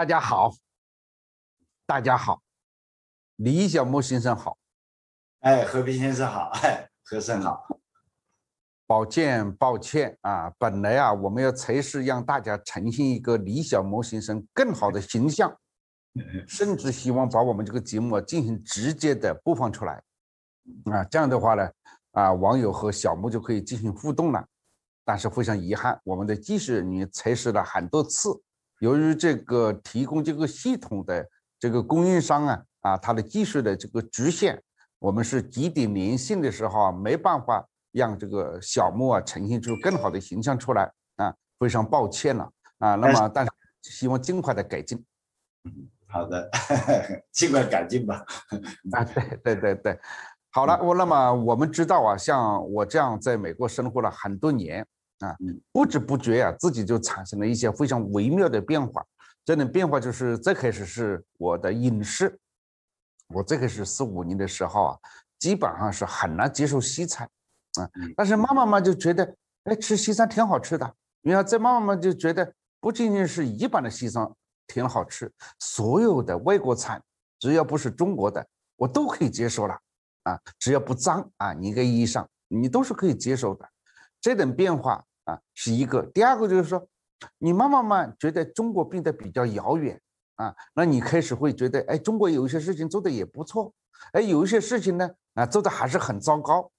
大家好，大家好，李小牧先生好，哎，和平先生好，哎，和生好，抱歉，抱歉。啊，本来啊，我们要测试让大家呈现一个李小牧先生更好的形象，甚至希望把我们这个节目进行直接的播放出来，啊，这样的话呢，啊，网友和小木就可以进行互动了，但是非常遗憾，我们的技术人员测试了很多次。由于这个提供这个系统的这个供应商啊啊，它的技术的这个局限，我们是几点连线的时候啊，没办法让这个小木啊呈现出更好的形象出来啊，非常抱歉了啊。那么，但是希望尽快的改进。嗯，好的，尽快改进吧。啊，对对对对，好了，我那么我们知道啊，像我这样在美国生活了很多年。啊，不知不觉啊，自己就产生了一些非常微妙的变化。这种变化就是最开始是我的饮食，我最开始四五年的时候啊，基本上是很难接受西餐啊。但是慢慢慢就觉得，哎，吃西餐挺好吃的。然后再慢慢慢就觉得，不仅仅是一般的西餐挺好吃，所有的外国餐，只要不是中国的，我都可以接受了啊。只要不脏啊，一个意义上你都是可以接受的。这种变化。啊，是一个。第二个就是说，你慢慢慢觉得中国变得比较遥远啊，那你开始会觉得，哎，中国有一些事情做的也不错，哎，有一些事情呢，啊，做的还是很糟糕。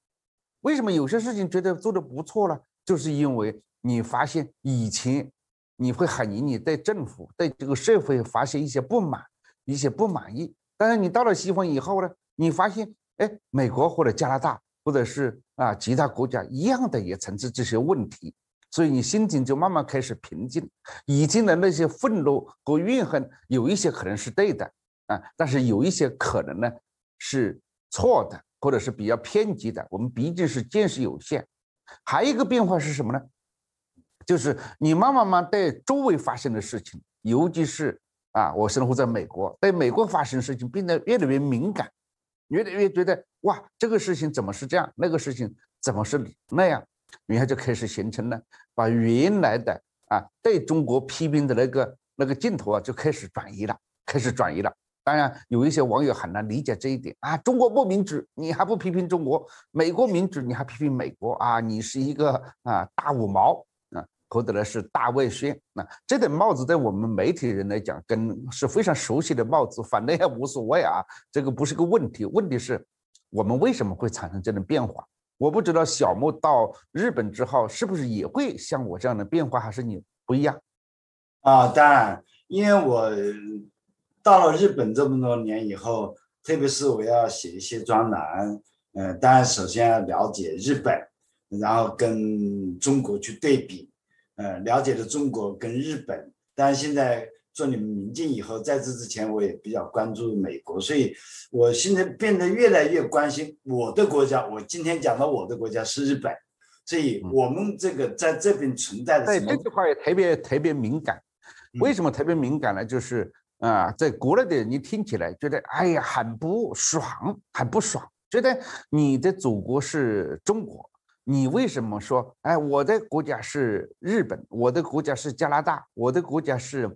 为什么有些事情觉得做的不错了？就是因为你发现以前你会很容易对政府、对这个社会发现一些不满、一些不满意，但是你到了西方以后呢，你发现，哎，美国或者加拿大。或者是啊，其他国家一样的也存在这些问题，所以你心情就慢慢开始平静。以前的那些愤怒和怨恨，有一些可能是对的啊，但是有一些可能呢是错的，或者是比较偏激的。我们毕竟是见识有限。还有一个变化是什么呢？就是你慢慢慢对周围发生的事情，尤其是啊，我生活在美国，对美国发生的事情变得越来越敏感。越来越觉得哇，这个事情怎么是这样？那个事情怎么是那样？然后就开始形成了，把原来的啊对中国批评的那个那个镜头啊，就开始转移了，开始转移了。当然，有一些网友很难理解这一点啊，中国不民主，你还不批评中国；美国民主，你还批评美国啊？你是一个啊大五毛。获得的是大外宣，那这顶帽子在我们媒体人来讲，跟是非常熟悉的帽子，反正也无所谓啊，这个不是个问题。问题是，我们为什么会产生这种变化？我不知道小莫到日本之后是不是也会像我这样的变化，还是你不一样？啊，当然，因为我到了日本这么多年以后，特别是我要写一些专栏，嗯，当然首先要了解日本，然后跟中国去对比。呃，了解了中国跟日本，当然现在做你们民进以后，在这之前我也比较关注美国，所以我现在变得越来越关心我的国家。我今天讲到我的国家是日本，所以我们这个在这边存在的。对这句话也特别特别敏感，为什么特别敏感呢？就是啊，在国内的人你听起来觉得哎呀很不爽，很不爽，觉得你的祖国是中国。你为什么说？哎，我的国家是日本，我的国家是加拿大，我的国家是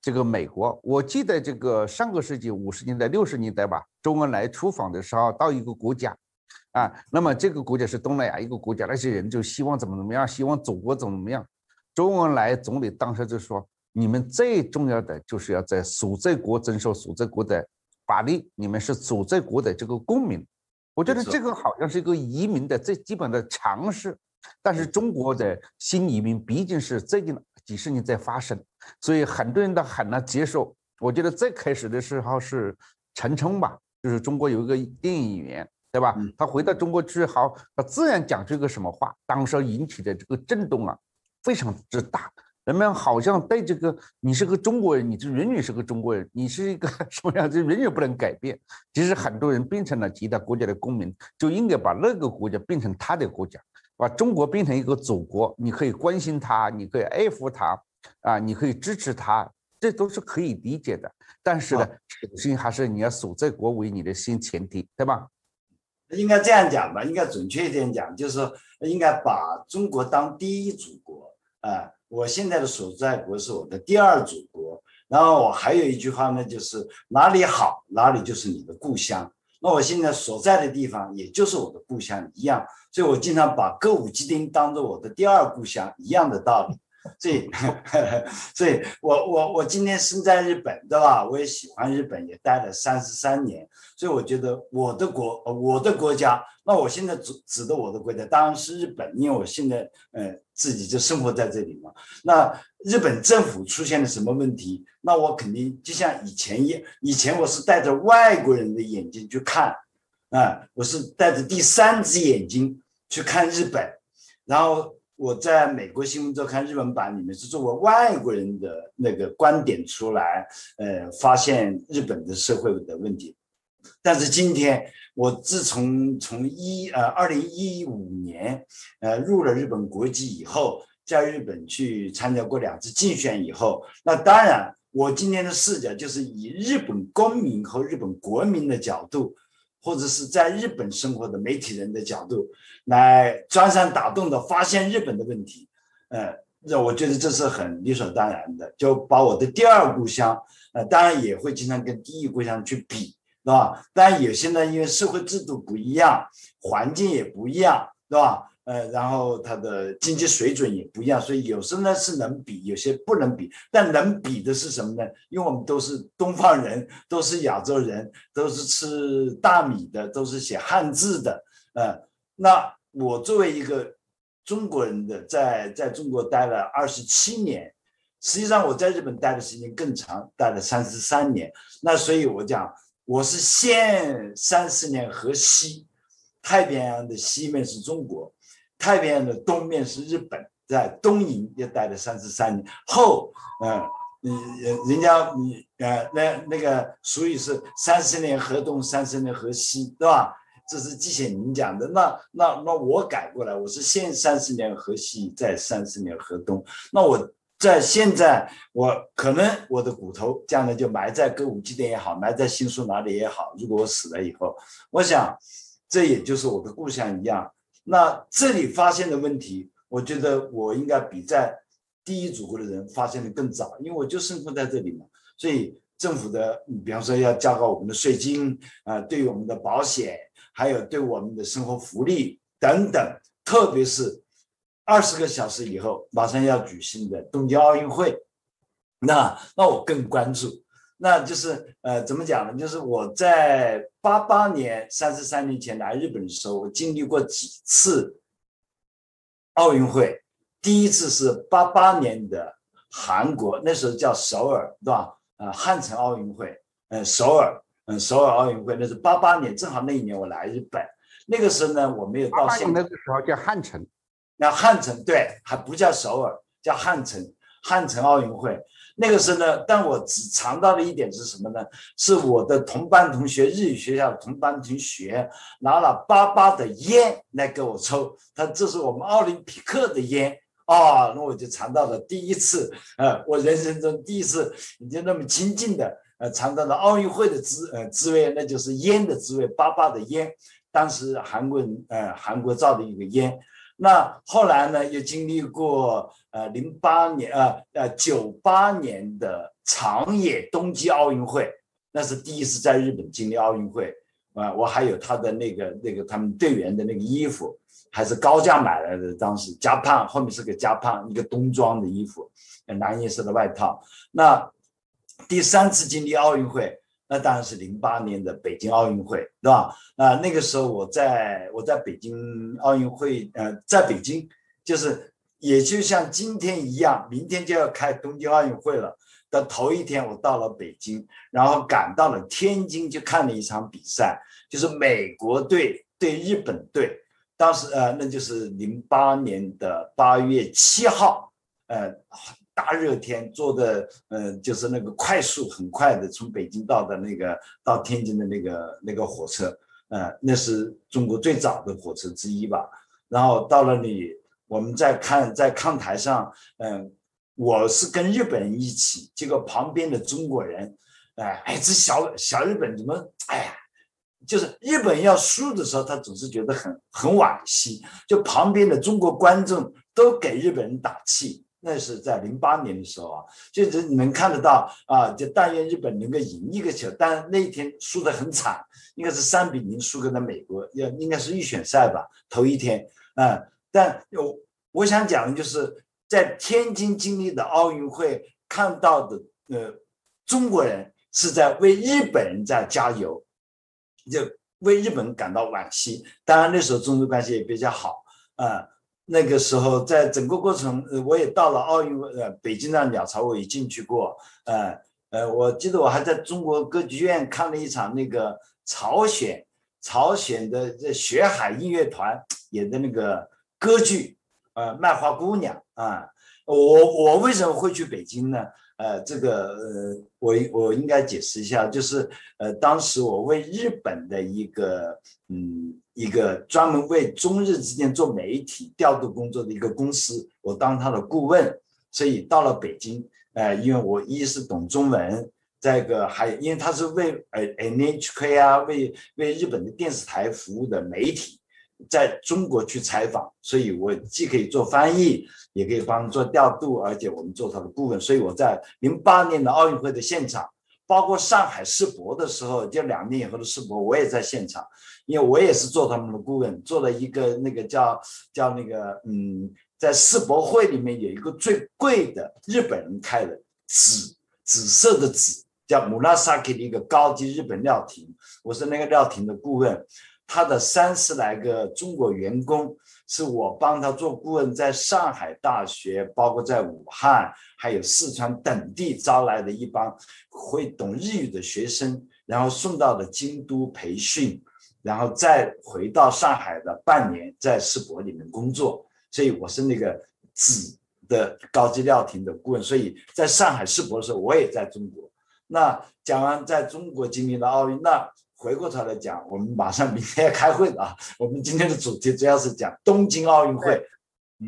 这个美国。我记得这个上个世纪五十年代、六十年代吧，周恩来出访的时候到一个国家，啊，那么这个国家是东南亚一个国家，那些人就希望怎么怎么样，希望祖国怎么怎么样。周恩来总理当时就说：“你们最重要的就是要在所在国遵守所在国的法律，你们是所在国的这个公民。”我觉得这个好像是一个移民的最基本的常识，但是中国的新移民毕竟是最近几十年在发生，所以很多人都很难接受。我觉得最开始的时候是陈冲吧，就是中国有一个电影演员，对吧？他回到中国之后，他自然讲这个什么话，当时引起的这个震动啊，非常之大。人们好像对这个你是个中国人，你就永远是个中国人，你是一个什么样，就永远不能改变。其实很多人变成了其他国家的公民，就应该把那个国家变成他的国家，把中国变成一个祖国。你可以关心他，你可以爱护他，啊，你可以支持他，这都是可以理解的。但是呢，首先还是你要所在国为你的先前提，对吧？应该这样讲吧，应该准确一点讲，就是说应该把中国当第一祖国啊。我现在的所在国是我的第二祖国，然后我还有一句话呢，就是哪里好，哪里就是你的故乡。那我现在所在的地方，也就是我的故乡一样，所以我经常把歌舞伎町当做我的第二故乡一样的道理。所以，所以我我我今天生在日本，对吧？我也喜欢日本，也待了三十三年。所以我觉得我的国，我的国家，那我现在指指的我的国家当然是日本，因为我现在呃自己就生活在这里嘛。那日本政府出现了什么问题？那我肯定就像以前一样，以前我是带着外国人的眼睛去看，啊，我是带着第三只眼睛去看日本，然后。我在美国新闻周刊日文版里面是作为外国人的那个观点出来，呃，发现日本的社会的问题。但是今天，我自从从一呃二零一五年呃入了日本国籍以后，在日本去参加过两次竞选以后，那当然，我今天的视角就是以日本公民和日本国民的角度。或者是在日本生活的媒体人的角度来钻山打洞的发现日本的问题，呃，那我觉得这是很理所当然的，就把我的第二故乡，呃，当然也会经常跟第一故乡去比，是吧？但有些呢，因为社会制度不一样，环境也不一样，是吧？呃，然后它的经济水准也不一样，所以有时候呢是能比，有些不能比。但能比的是什么呢？因为我们都是东方人，都是亚洲人，都是吃大米的，都是写汉字的。呃，那我作为一个中国人的，在在中国待了二十七年，实际上我在日本待的时间更长，待了三十三年。那所以我讲，我是先三十年河西，太平洋的西面是中国。太平洋的东面是日本，在东瀛也待了三十三年。后，嗯，你人家你呃，那那个俗语是三十年河东，三十年河西，对吧？这是季羡林讲的。那那那我改过来，我是先三十年河西，再三十年河东。那我在现在，我可能我的骨头将来就埋在歌舞伎町也好，埋在新宿哪里也好。如果我死了以后，我想这也就是我的故乡一样。那这里发现的问题，我觉得我应该比在第一祖国的人发现的更早，因为我就生活在这里嘛。所以政府的，比方说要加高我们的税金啊，对于我们的保险，还有对我们的生活福利等等，特别是二十个小时以后马上要举行的东京奥运会，那那我更关注。那就是呃，怎么讲呢？就是我在八八年三十三年前来日本的时候，我经历过几次奥运会。第一次是八八年的韩国，那时候叫首尔，对吧？呃，汉城奥运会，呃，首尔，嗯，首尔奥运会，那是八八年，正好那一年我来日本。那个时候呢，我没有到现。那个时候叫汉城。那汉城对，还不叫首尔，叫汉城，汉城奥运会。那个时候呢，但我只尝到了一点是什么呢？是我的同班同学，日语学校的同班同学拿了巴巴的烟来给我抽，他这是我们奥林匹克的烟啊，那我就尝到了第一次，呃，我人生中第一次已经那么亲近的，呃，尝到了奥运会的滋呃滋味，那就是烟的滋味，巴巴的烟，当时韩国人呃韩国造的一个烟。那后来呢，又经历过呃零八年呃呃九八年的长野冬季奥运会，那是第一次在日本经历奥运会啊，我还有他的那个那个他们队员的那个衣服，还是高价买来的，当时加胖后面是个加胖一个冬装的衣服，蓝颜色的外套。那第三次经历奥运会。那当然是零八年的北京奥运会，对吧？啊，那个时候我在我在北京奥运会，呃，在北京，就是也就像今天一样，明天就要开东京奥运会了的头一天，我到了北京，然后赶到了天津，去看了一场比赛，就是美国队对日本队，当时呃，那就是零八年的八月七号，呃。大热天坐的，呃，就是那个快速很快的从北京到的那个到天津的那个那个火车，呃，那是中国最早的火车之一吧。然后到了你，我们在看在看台上，嗯，我是跟日本人一起，结果旁边的中国人，哎哎，这小小日本怎么，哎呀，就是日本要输的时候，他总是觉得很很惋惜，就旁边的中国观众都给日本人打气。那是在零八年的时候啊，就是你能看得到啊，就但愿日本能够赢一个球，但那一天输得很惨，应该是三比零输给了美国，要应该是预选赛吧，头一天啊。但我我想讲的就是在天津经历的奥运会看到的，呃，中国人是在为日本人在加油，就为日本感到惋惜。当然那时候中日关系也比较好啊。那个时候，在整个过程，我也到了奥运，呃，北京的鸟巢我也进去过，呃，呃，我记得我还在中国歌剧院看了一场那个朝鲜，朝鲜的这雪海音乐团演的那个歌剧，呃，《卖花姑娘》啊，我我为什么会去北京呢？呃，这个呃，我我应该解释一下，就是呃，当时我为日本的一个嗯一个专门为中日之间做媒体调度工作的一个公司，我当他的顾问，所以到了北京，呃，因为我一是懂中文，再一个还因为他是为呃 NHK 啊，为为日本的电视台服务的媒体。在中国去采访，所以我既可以做翻译，也可以帮做调度，而且我们做他的顾问。所以我在零八年的奥运会的现场，包括上海世博的时候，就两年以后的世博，我也在现场，因为我也是做他们的顾问，做了一个那个叫叫那个嗯，在世博会里面有一个最贵的日本人开的紫紫色的紫，叫姆拉萨克的一个高级日本料亭，我是那个料亭的顾问。他的三十来个中国员工是我帮他做顾问，在上海大学，包括在武汉，还有四川等地招来的一帮会懂日语的学生，然后送到了京都培训，然后再回到上海的半年，在世博里面工作。所以我是那个子的高级料亭的顾问。所以在上海世博的时候，我也在中国。那讲完在中国经历了奥运，那。回过头来讲，我们马上明天要开会了啊。我们今天的主题主要是讲东京奥运会。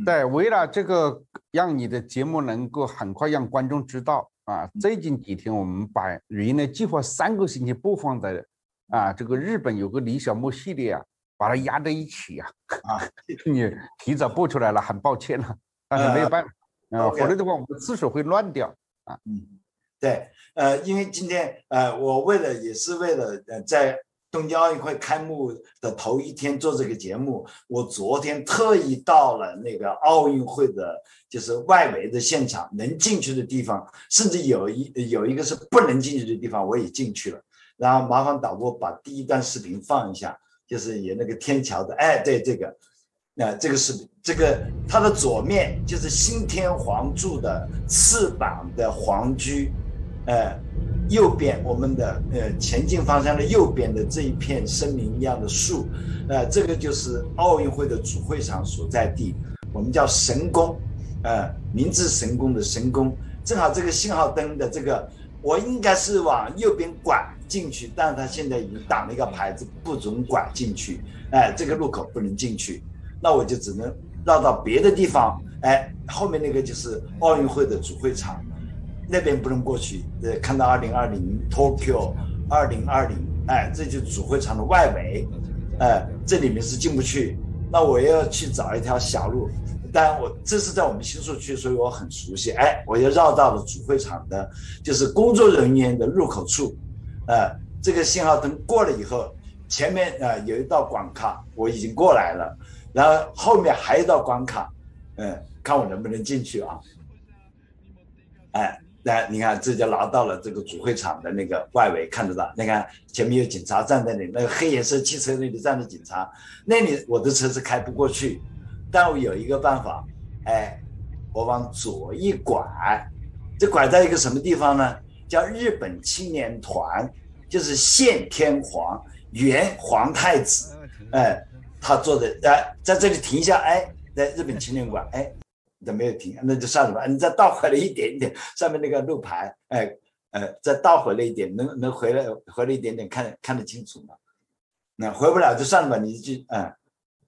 对，为了这个让你的节目能够很快让观众知道啊，最近几天我们把原来计划三个星期播放的啊，这个日本有个李小牧系列啊，把它压在一起啊啊，你提早播出来了，很抱歉了，但是没有办法啊，否则的话我们的次数会乱掉啊。嗯。对，呃，因为今天，呃，我为了也是为了，呃，在东京奥运会开幕的头一天做这个节目，我昨天特意到了那个奥运会的，就是外围的现场，能进去的地方，甚至有一有一个是不能进去的地方，我也进去了。然后麻烦导播把第一段视频放一下，就是演那个天桥的，哎，对这个，那这个视频，这个它的左面就是新天皇柱的翅膀的皇居。呃，右边我们的呃前进方向的右边的这一片森林一样的树，呃，这个就是奥运会的主会场所在地，我们叫神宫，呃，明治神宫的神宫，正好这个信号灯的这个，我应该是往右边拐进去，但是他现在已经挡了一个牌子，不准拐进去，哎，这个路口不能进去，那我就只能绕到别的地方，哎，后面那个就是奥运会的主会场。那边不能过去，呃，看到二零二零 Tokyo 二零二零，哎，这就主会场的外围，哎，这里面是进不去。那我要去找一条小路，但我这是在我们新宿区，所以我很熟悉。哎，我又绕到了主会场的，就是工作人员的入口处，呃，这个信号灯过了以后，前面呃有一道关卡，我已经过来了，然后后面还有一道关卡，嗯，看我能不能进去啊，哎。那你看，这就拿到了这个主会场的那个外围，看得到。你看前面有警察站在那里，那个黑颜色汽车那里站着警察，那里我的车是开不过去。但我有一个办法，哎，我往左一拐，这拐在一个什么地方呢？叫日本青年团，就是现天皇原皇太子，哎，他坐的，哎，在这里停一下，哎，在日本青年馆，哎。都没有停，那就算了吧。你再倒回来一点点，上面那个路牌，哎，呃，再倒回来一点，能能回来回来一点点，看看得清楚吗？那回不了就算了吧，你就嗯，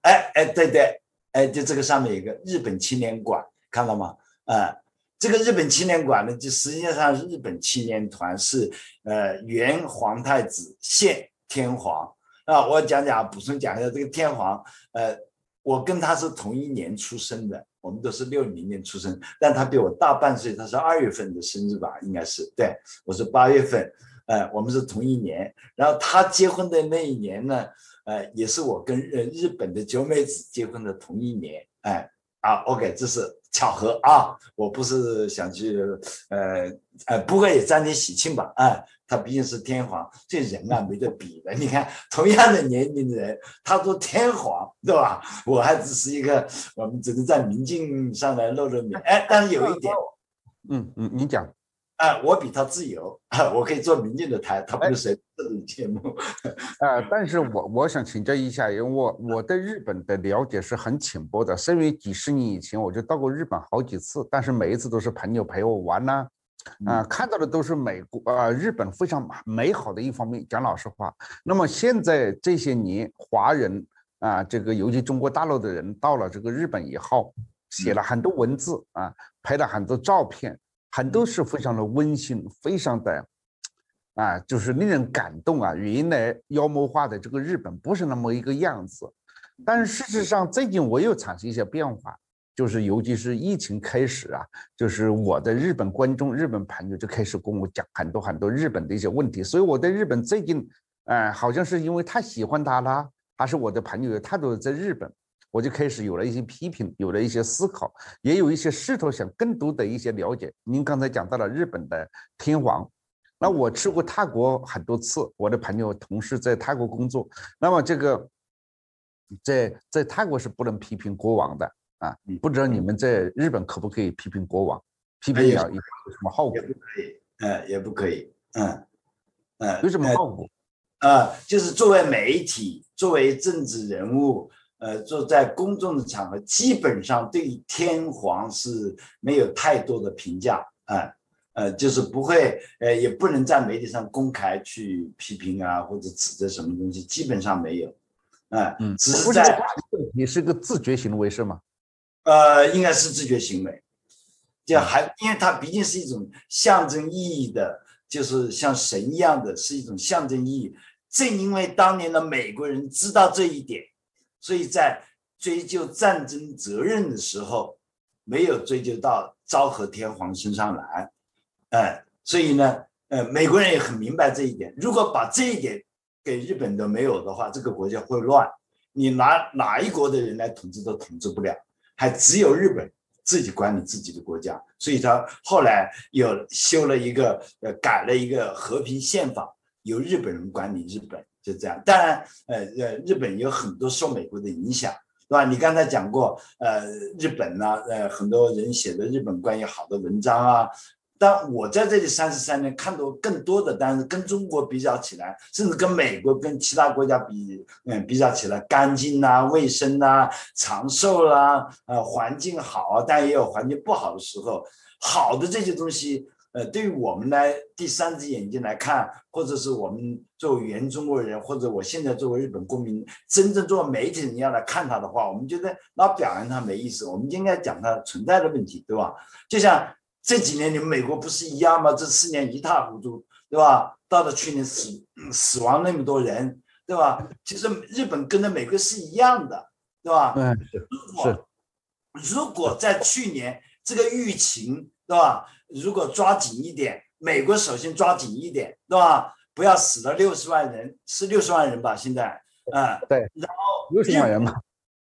哎哎，对对，哎，就这个上面有个日本青年馆，看到吗？啊，这个日本青年馆呢，就实际上是日本青年团是呃原皇太子现天皇啊。我讲讲补充讲一下这个天皇，呃，我跟他是同一年出生的。我们都是六零年出生，但他比我大半岁，他是二月份的生日吧？应该是，对我是八月份，呃，我们是同一年。然后他结婚的那一年呢，呃，也是我跟呃日本的九美子结婚的同一年，哎，啊，OK，这是巧合啊，我不是想去，呃，呃，不过也沾点喜庆吧，哎。他毕竟是天皇，这人啊没得比的。你看，同样的年龄的人，他做天皇，对吧？我还只是一个，我们只能在明镜上来露露面。哎，但是有一点，嗯嗯，你讲，哎，我比他自由，我可以做明镜的台，他不是谁这种节目。呃，但是我我想请教一下，因为我我对日本的了解是很浅薄的，是因为几十年以前我就到过日本好几次，但是每一次都是朋友陪我玩呐。啊，看到的都是美国啊，日本非常美好的一方面。讲老实话，那么现在这些年，华人啊，这个尤其中国大陆的人到了这个日本以后，写了很多文字啊，拍了很多照片，很多是非常的温馨，非常的啊，就是令人感动啊。原来妖魔化的这个日本不是那么一个样子，但是事实上最近我又产生一些变化。就是，尤其是疫情开始啊，就是我的日本观众、日本朋友就开始跟我讲很多很多日本的一些问题，所以我在日本最近，哎，好像是因为太喜欢他啦，还是我的朋友有太多在日本，我就开始有了一些批评，有了一些思考，也有一些试图想更多的一些了解。您刚才讲到了日本的天皇，那我去过泰国很多次，我的朋友同事在泰国工作，那么这个在在泰国是不能批评国王的。啊，不知道你们在日本可不可以批评国王？批评了有什么后果？也不可以，嗯，也不可以，嗯，嗯，有什么后果？啊，就是作为媒体，作为政治人物，呃，坐在公众的场合，基本上对天皇是没有太多的评价，啊，呃，就是不会，呃，也不能在媒体上公开去批评啊，或者指责什么东西，基本上没有，啊，嗯，只是在你是个自觉行为是吗？呃，应该是自觉行为，就还因为它毕竟是一种象征意义的，就是像神一样的，是一种象征意义。正因为当年的美国人知道这一点，所以在追究战争责任的时候，没有追究到昭和天皇身上来。哎，所以呢，呃，美国人也很明白这一点。如果把这一点给日本都没有的话，这个国家会乱。你拿哪一国的人来统治都统治不了。还只有日本自己管理自己的国家，所以他后来又修了一个，呃，改了一个和平宪法，由日本人管理日本，就这样。当然，呃呃，日本有很多受美国的影响，对吧？你刚才讲过，呃，日本呢，呃，很多人写的日本关于好的文章啊。但我在这里三十三年看到更多的，但是跟中国比较起来，甚至跟美国、跟其他国家比，嗯，比较起来，干净呐、卫生呐、长寿啦，呃，环境好，但也有环境不好的时候。好的这些东西，呃，对于我们来第三只眼睛来看，或者是我们作为原中国人，或者我现在作为日本公民，真正做媒体人要来看它的话，我们觉得老表扬它没意思，我们应该讲它存在的问题，对吧？就像。这几年你们美国不是一样吗？这四年一塌糊涂，对吧？到了去年死死亡那么多人，对吧？其实日本跟着美国是一样的，对吧？嗯，如果如果在去年这个疫情，对吧？如果抓紧一点，美国首先抓紧一点，对吧？不要死了六十万人，是六十万人吧？现在，嗯，对。然后六十万人嘛，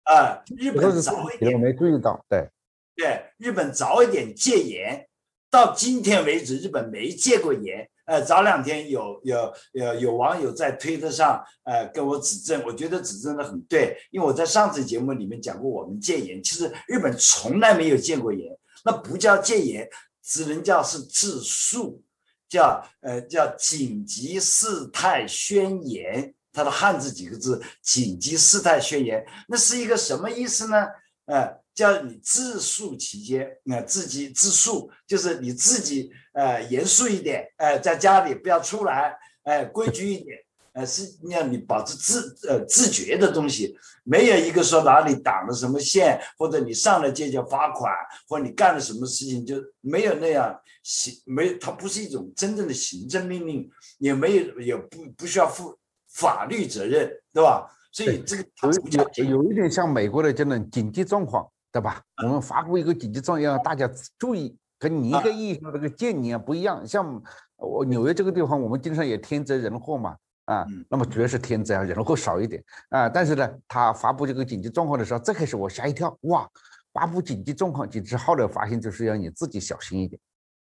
啊，日本早一点，我没注意到，对，对，日本早一点戒严。到今天为止，日本没戒过严。呃，早两天有有有有网友在推特上，呃，跟我指正，我觉得指正的很对。因为我在上次节目里面讲过，我们戒严，其实日本从来没有戒过严，那不叫戒严，只能叫是自述，叫呃叫紧急事态宣言。它的汉字几个字，紧急事态宣言，那是一个什么意思呢？呃。叫你自述期间，那自己自述，就是你自己呃严肃一点，呃在家里不要出来，哎规矩一点，呃是让你保持自呃自觉的东西，没有一个说哪里挡了什么线，或者你上了街就罚款，或者你干了什么事情就没有那样行，没它不是一种真正的行政命令，也没有也不不需要负法律责任，对吧？所以这个有有有一点像美国的这种紧急状况。对吧？我们发布一个紧急状要大家注意，跟你一个意义上这个建议啊不一样。像我纽约这个地方，我们经常也天灾人祸嘛，啊，那么主要是天灾啊，人祸少一点啊。但是呢，他发布这个紧急状况的时候，最开始我吓一跳，哇，发布紧急状况紧急后来发现就是要你自己小心一点。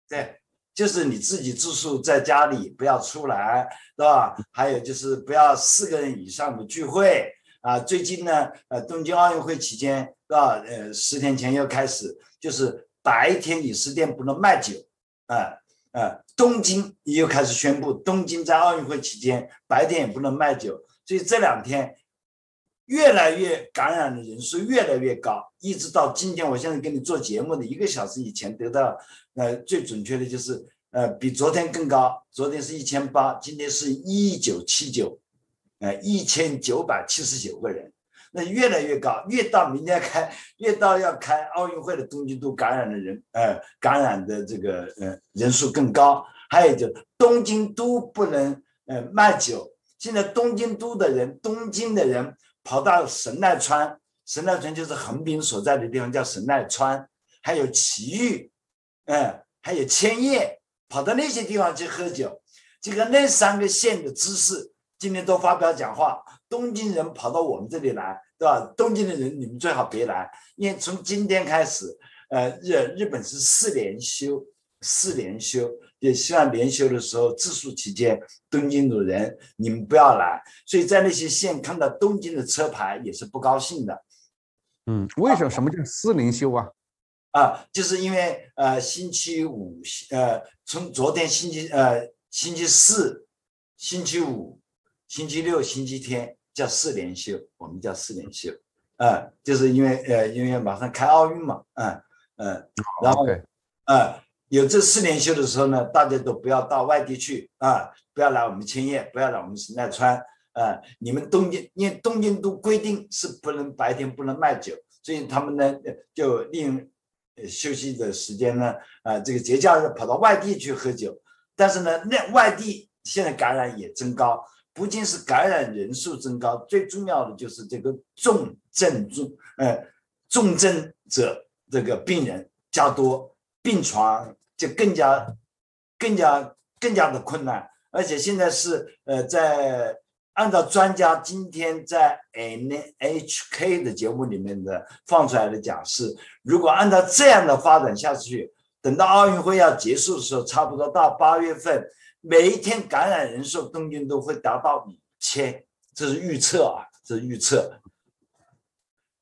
对，就是你自己住宿在家里，不要出来，是吧？还有就是不要四个人以上的聚会啊。最近呢，呃，东京奥运会期间，是吧？呃，十天前又开始，就是白天饮食店不能卖酒，啊啊。东京又开始宣布，东京在奥运会期间白天也不能卖酒，所以这两天越来越感染的人数越来越高，一直到今天，我现在跟你做节目的一个小时以前得到。呃，最准确的就是，呃，比昨天更高。昨天是一千八，今天是一九七九，呃，一千九百七十九个人。那越来越高，越到明天开，越到要开奥运会的东京都感染的人，呃，感染的这个呃人数更高。还有就东京都不能呃卖酒，现在东京都的人，东京的人跑到神奈川，神奈川就是横滨所在的地方，叫神奈川，还有埼玉。嗯，还有千叶跑到那些地方去喝酒，这个那三个县的知事今天都发表讲话。东京人跑到我们这里来，对吧？东京的人你们最好别来，因为从今天开始，呃，日日本是四连休，四连休，也希望连休的时候自述期间，东京的人你们不要来。所以在那些县看到东京的车牌也是不高兴的。嗯，为什么？什么叫四连休啊？啊，就是因为呃，星期五，呃，从昨天星期呃，星期四、星期五、星期六、星期天叫四连休，我们叫四连休，啊，就是因为呃，因为马上开奥运嘛，嗯嗯，然后啊，有这四连休的时候呢，大家都不要到外地去啊，不要来我们千叶，不要来我们神奈川，啊，你们东京，因为东京都规定是不能白天不能卖酒，所以他们呢就利用。休息的时间呢？啊，这个节假日跑到外地去喝酒，但是呢，那外地现在感染也增高，不仅是感染人数增高，最重要的就是这个重症重，呃，重症者这个病人加多，病床就更加、更加、更加的困难，而且现在是呃在。按照专家今天在 NHK 的节目里面的放出来的讲是，如果按照这样的发展下去，等到奥运会要结束的时候，差不多到八月份，每一天感染人数东京都会达到五千，这是预测啊，这是预测。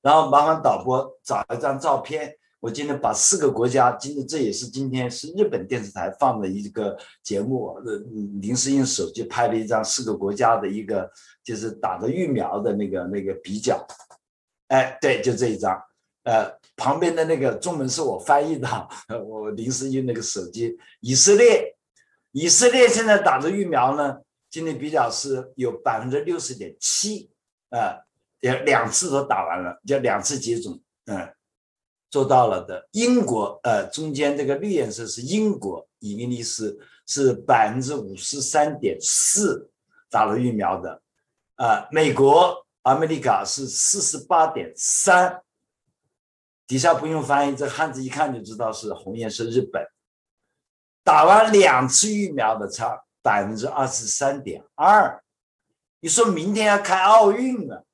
然后麻烦导播找一张照片。我今天把四个国家，今天这也是今天是日本电视台放的一个节目，呃，临时用手机拍了一张四个国家的一个，就是打的疫苗的那个那个比较，哎，对，就这一张，呃，旁边的那个中文是我翻译的，我临时用那个手机，以色列，以色列现在打的疫苗呢，今天比较是有百分之六十点七，呃，两两次都打完了，就两次接种，嗯。做到了的，英国呃，中间这个绿颜色是英国，伊利斯是百分之五十三点四打了疫苗的，啊，美国阿美利卡是四十八点三，底下不用翻译，这汉字一看就知道是红颜色日本，打完两次疫苗的差百分之二十三点二，你说明天要开奥运了，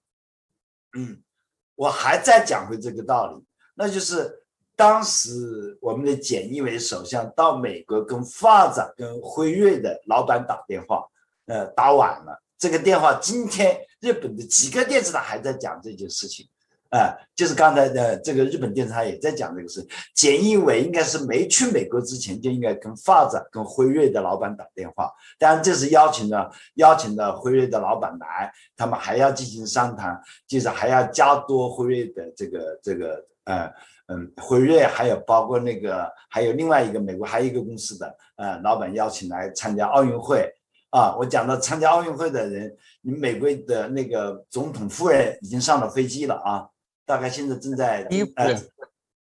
嗯，我还在讲回这个道理。那就是当时我们的简易为首相到美国跟发展跟辉瑞的老板打电话，呃，打晚了。这个电话今天日本的几个电视台还在讲这件事情，啊，就是刚才的这个日本电视台也在讲这个事。简易伟应该是没去美国之前就应该跟发展跟辉瑞的老板打电话，当然这是邀请了邀请了辉瑞的老板来，他们还要进行商谈，就是还要加多辉瑞的这个这个。呃嗯，辉瑞还有包括那个，还有另外一个美国还有一个公司的呃老板邀请来参加奥运会啊。我讲到参加奥运会的人，你美国的那个总统夫人已经上了飞机了啊，大概现在正在第一夫人，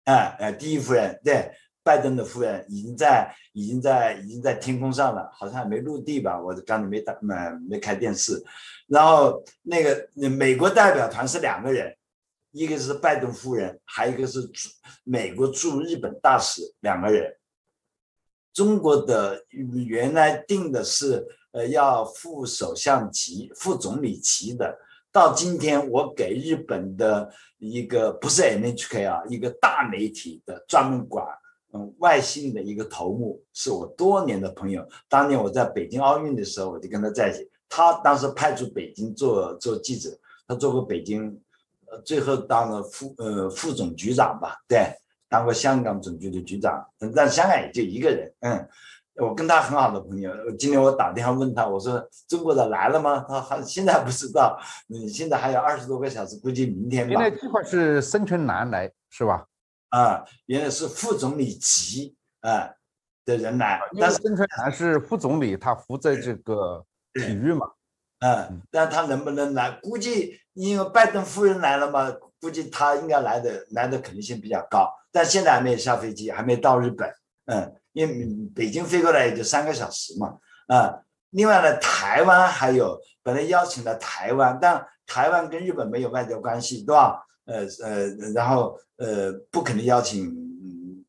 哎哎，第一夫人对，拜登的夫人已经在已经在已经在天空上了，好像还没落地吧？我刚才没打没没开电视，然后那个美国代表团是两个人。一个是拜登夫人，还有一个是驻美国驻日本大使两个人。中国的原来定的是呃要副首相级、副总理级的，到今天我给日本的一个不是 NHK 啊，一个大媒体的专门管嗯外信的一个头目，是我多年的朋友。当年我在北京奥运的时候，我就跟他在一起。他当时派驻北京做做记者，他做过北京，呃，最后当了副呃副总局长吧，对，当过香港总局的局长，但香港也就一个人，嗯，我跟他很好的朋友，今天我打电话问他，我说中国的来了吗？他还现在不知道，嗯，现在还有二十多个小时，估计明天吧。原来计划是孙春兰来是吧？啊，原来是副总理级啊的人来，但是孙春兰是副总理，他负责这个。体育嘛，嗯，但他能不能来？估计因为拜登夫人来了嘛，估计他应该来的来的可能性比较高。但现在还没有下飞机，还没到日本，嗯，因为北京飞过来也就三个小时嘛，啊。另外呢，台湾还有本来邀请了台湾，但台湾跟日本没有外交关系，对吧？呃呃，然后呃，不可能邀请。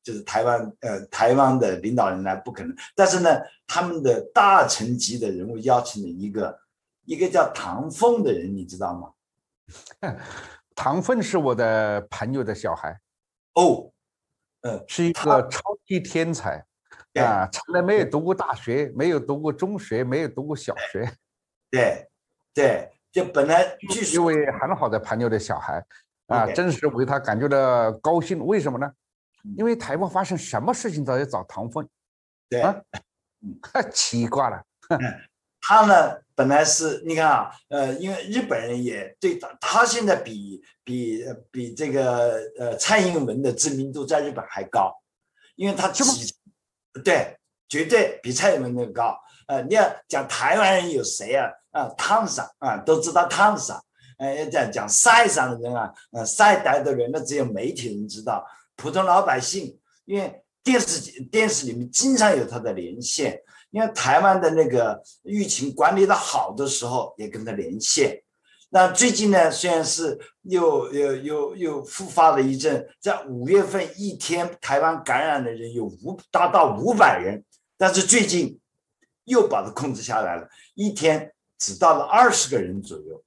就是台湾，呃，台湾的领导人来不可能，但是呢，他们的大臣级的人物邀请了一个，一个叫唐凤的人，你知道吗？唐凤是我的朋友的小孩，哦，呃，是一个超级天才，啊，从来没有读过大学，没有读过中学，没有读过小学，对，对，就本来一位很好的朋友的小孩，啊，真是为他感觉到高兴，为什么呢？因为台湾发生什么事情都要找唐凤，对啊，太 奇怪了。他呢，本来是你看啊，呃，因为日本人也对他，他现在比比比这个呃蔡英文的知名度在日本还高，因为他几对，绝对比蔡英文那个高。呃，你要讲台湾人有谁啊？啊，烫上啊，都知道烫上。呃，要讲讲晒上的人啊，呃，晒呆的人，那只有媒体人知道。普通老百姓，因为电视电视里面经常有他的连线，因为台湾的那个疫情管理的好的时候也跟他连线。那最近呢，虽然是又又又又复发了一阵，在五月份一天台湾感染的人有五达到五百人，但是最近又把它控制下来了，一天只到了二十个人左右，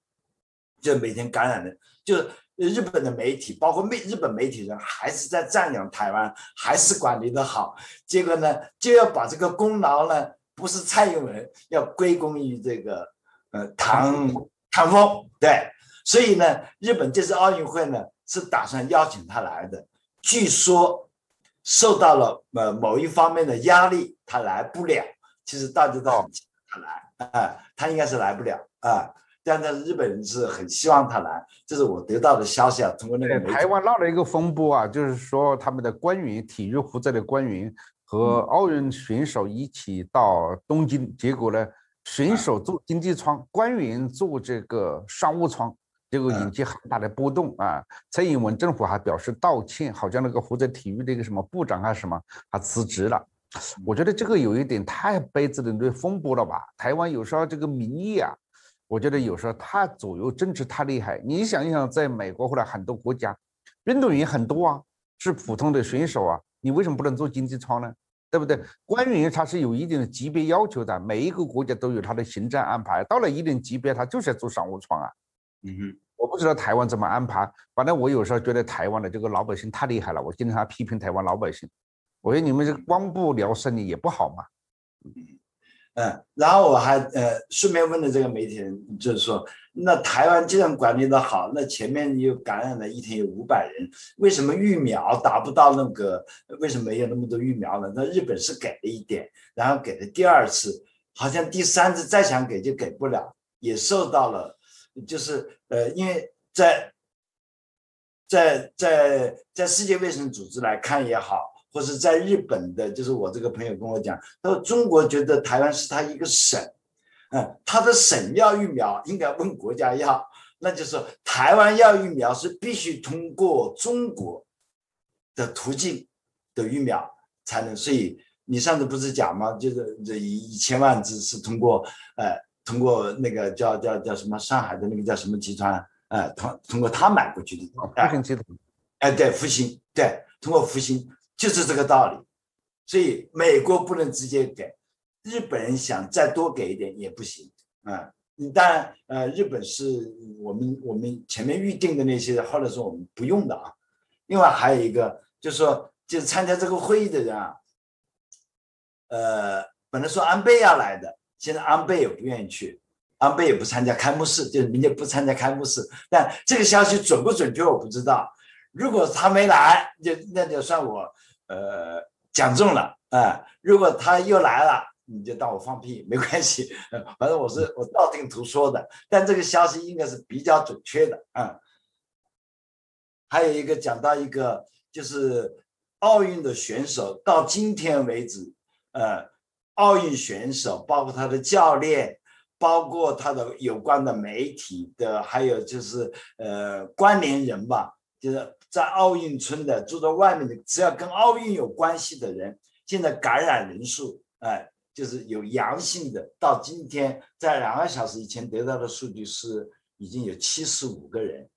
就每天感染的就是。日本的媒体，包括媒日本媒体人，还是在赞扬台湾，还是管理的好。结果呢，就要把这个功劳呢，不是蔡英文，要归功于这个呃唐唐风。对，所以呢，日本这次奥运会呢，是打算邀请他来的。据说受到了呃某一方面的压力，他来不了。其实大家都很期待他来啊，他应该是来不了啊。但是日本人是很希望他来，这是我得到的消息啊。通过那个台湾闹了一个风波啊，就是说他们的官员，体育负责的官员和奥运选手一起到东京，结果呢，选手坐经济舱，官员坐这个商务舱，结果引起很大的波动啊。蔡英文政府还表示道歉，好像那个负责体育的一个什么部长还是什么，他辞职了。我觉得这个有一点太杯子的那风波了吧？台湾有时候这个民意啊。我觉得有时候太左右政治太厉害。你想一想，在美国或者很多国家，运动员很多啊，是普通的选手啊，你为什么不能坐经济舱呢？对不对？官员他是有一定的级别要求的，每一个国家都有他的行政安排，到了一定级别，他就是要做商务舱啊。嗯哼，我不知道台湾怎么安排，反正我有时候觉得台湾的这个老百姓太厉害了，我经常批评台湾老百姓，我说你们这个光不聊生意也不好嘛。嗯。嗯，然后我还呃顺便问了这个媒体人，就是说，那台湾既然管理的好，那前面又感染了一天有五百人，为什么疫苗达不到那个？为什么没有那么多疫苗呢？那日本是给了一点，然后给了第二次，好像第三次再想给就给不了，也受到了，就是呃，因为在在在在世界卫生组织来看也好。或是在日本的，就是我这个朋友跟我讲，他说中国觉得台湾是他一个省，嗯，他的省要疫苗应该问国家要，那就是台湾要疫苗是必须通过中国的途径的疫苗才能。所以你上次不是讲吗？就是这一千万只是通过呃通过那个叫叫叫什么上海的那个叫什么集团呃，通通过他买过去的，哎，对，复兴，对，通过复兴就是这个道理。所以美国不能直接给，日本人想再多给一点也不行啊。你当然，呃，日本是我们我们前面预定的那些，后来说我们不用的啊。另外还有一个就是说，就是参加这个会议的人啊，呃，本来说安倍要来的，现在安倍也不愿意去，安倍也不参加开幕式，就是明天不参加开幕式。但这个消息准不准确我不知道。如果他没来，就那就算我呃。讲中了啊！如果他又来了，你就当我放屁，没关系。反正我是我道听途说的，但这个消息应该是比较准确的啊。还有一个讲到一个，就是奥运的选手到今天为止，呃，奥运选手包括他的教练，包括他的有关的媒体的，还有就是呃关联人吧，就是。在奥运村的住在外面的，只要跟奥运有关系的人，现在感染人数，哎，就是有阳性的，到今天在两个小时以前得到的数据是已经有七十五个人，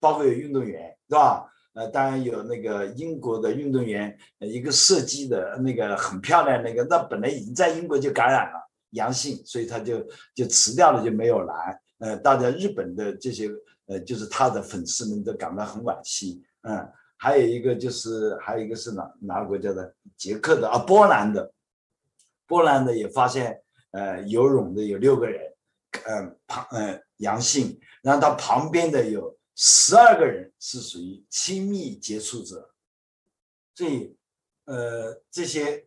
包括有运动员，对吧？呃，当然有那个英国的运动员，一个射击的那个很漂亮那个，那本来已经在英国就感染了阳性，所以他就就辞掉了，就没有来。呃，大家日本的这些。呃，就是他的粉丝们都感到很惋惜，嗯，还有一个就是，还有一个是哪哪个国家的？捷克的啊，波兰的，波兰的也发现，呃，游泳的有六个人，嗯，旁嗯阳性，然后他旁边的有十二个人是属于亲密接触者，所以，呃，这些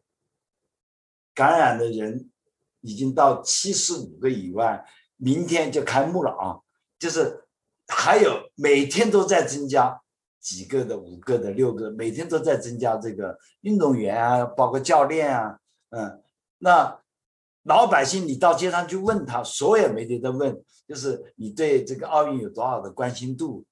感染的人已经到七十五个以外，明天就开幕了啊，就是。还有每天都在增加几个的五个的六个，每天都在增加这个运动员啊，包括教练啊，嗯，那老百姓你到街上去问他，所有媒体都问，就是你对这个奥运有多少的关心度？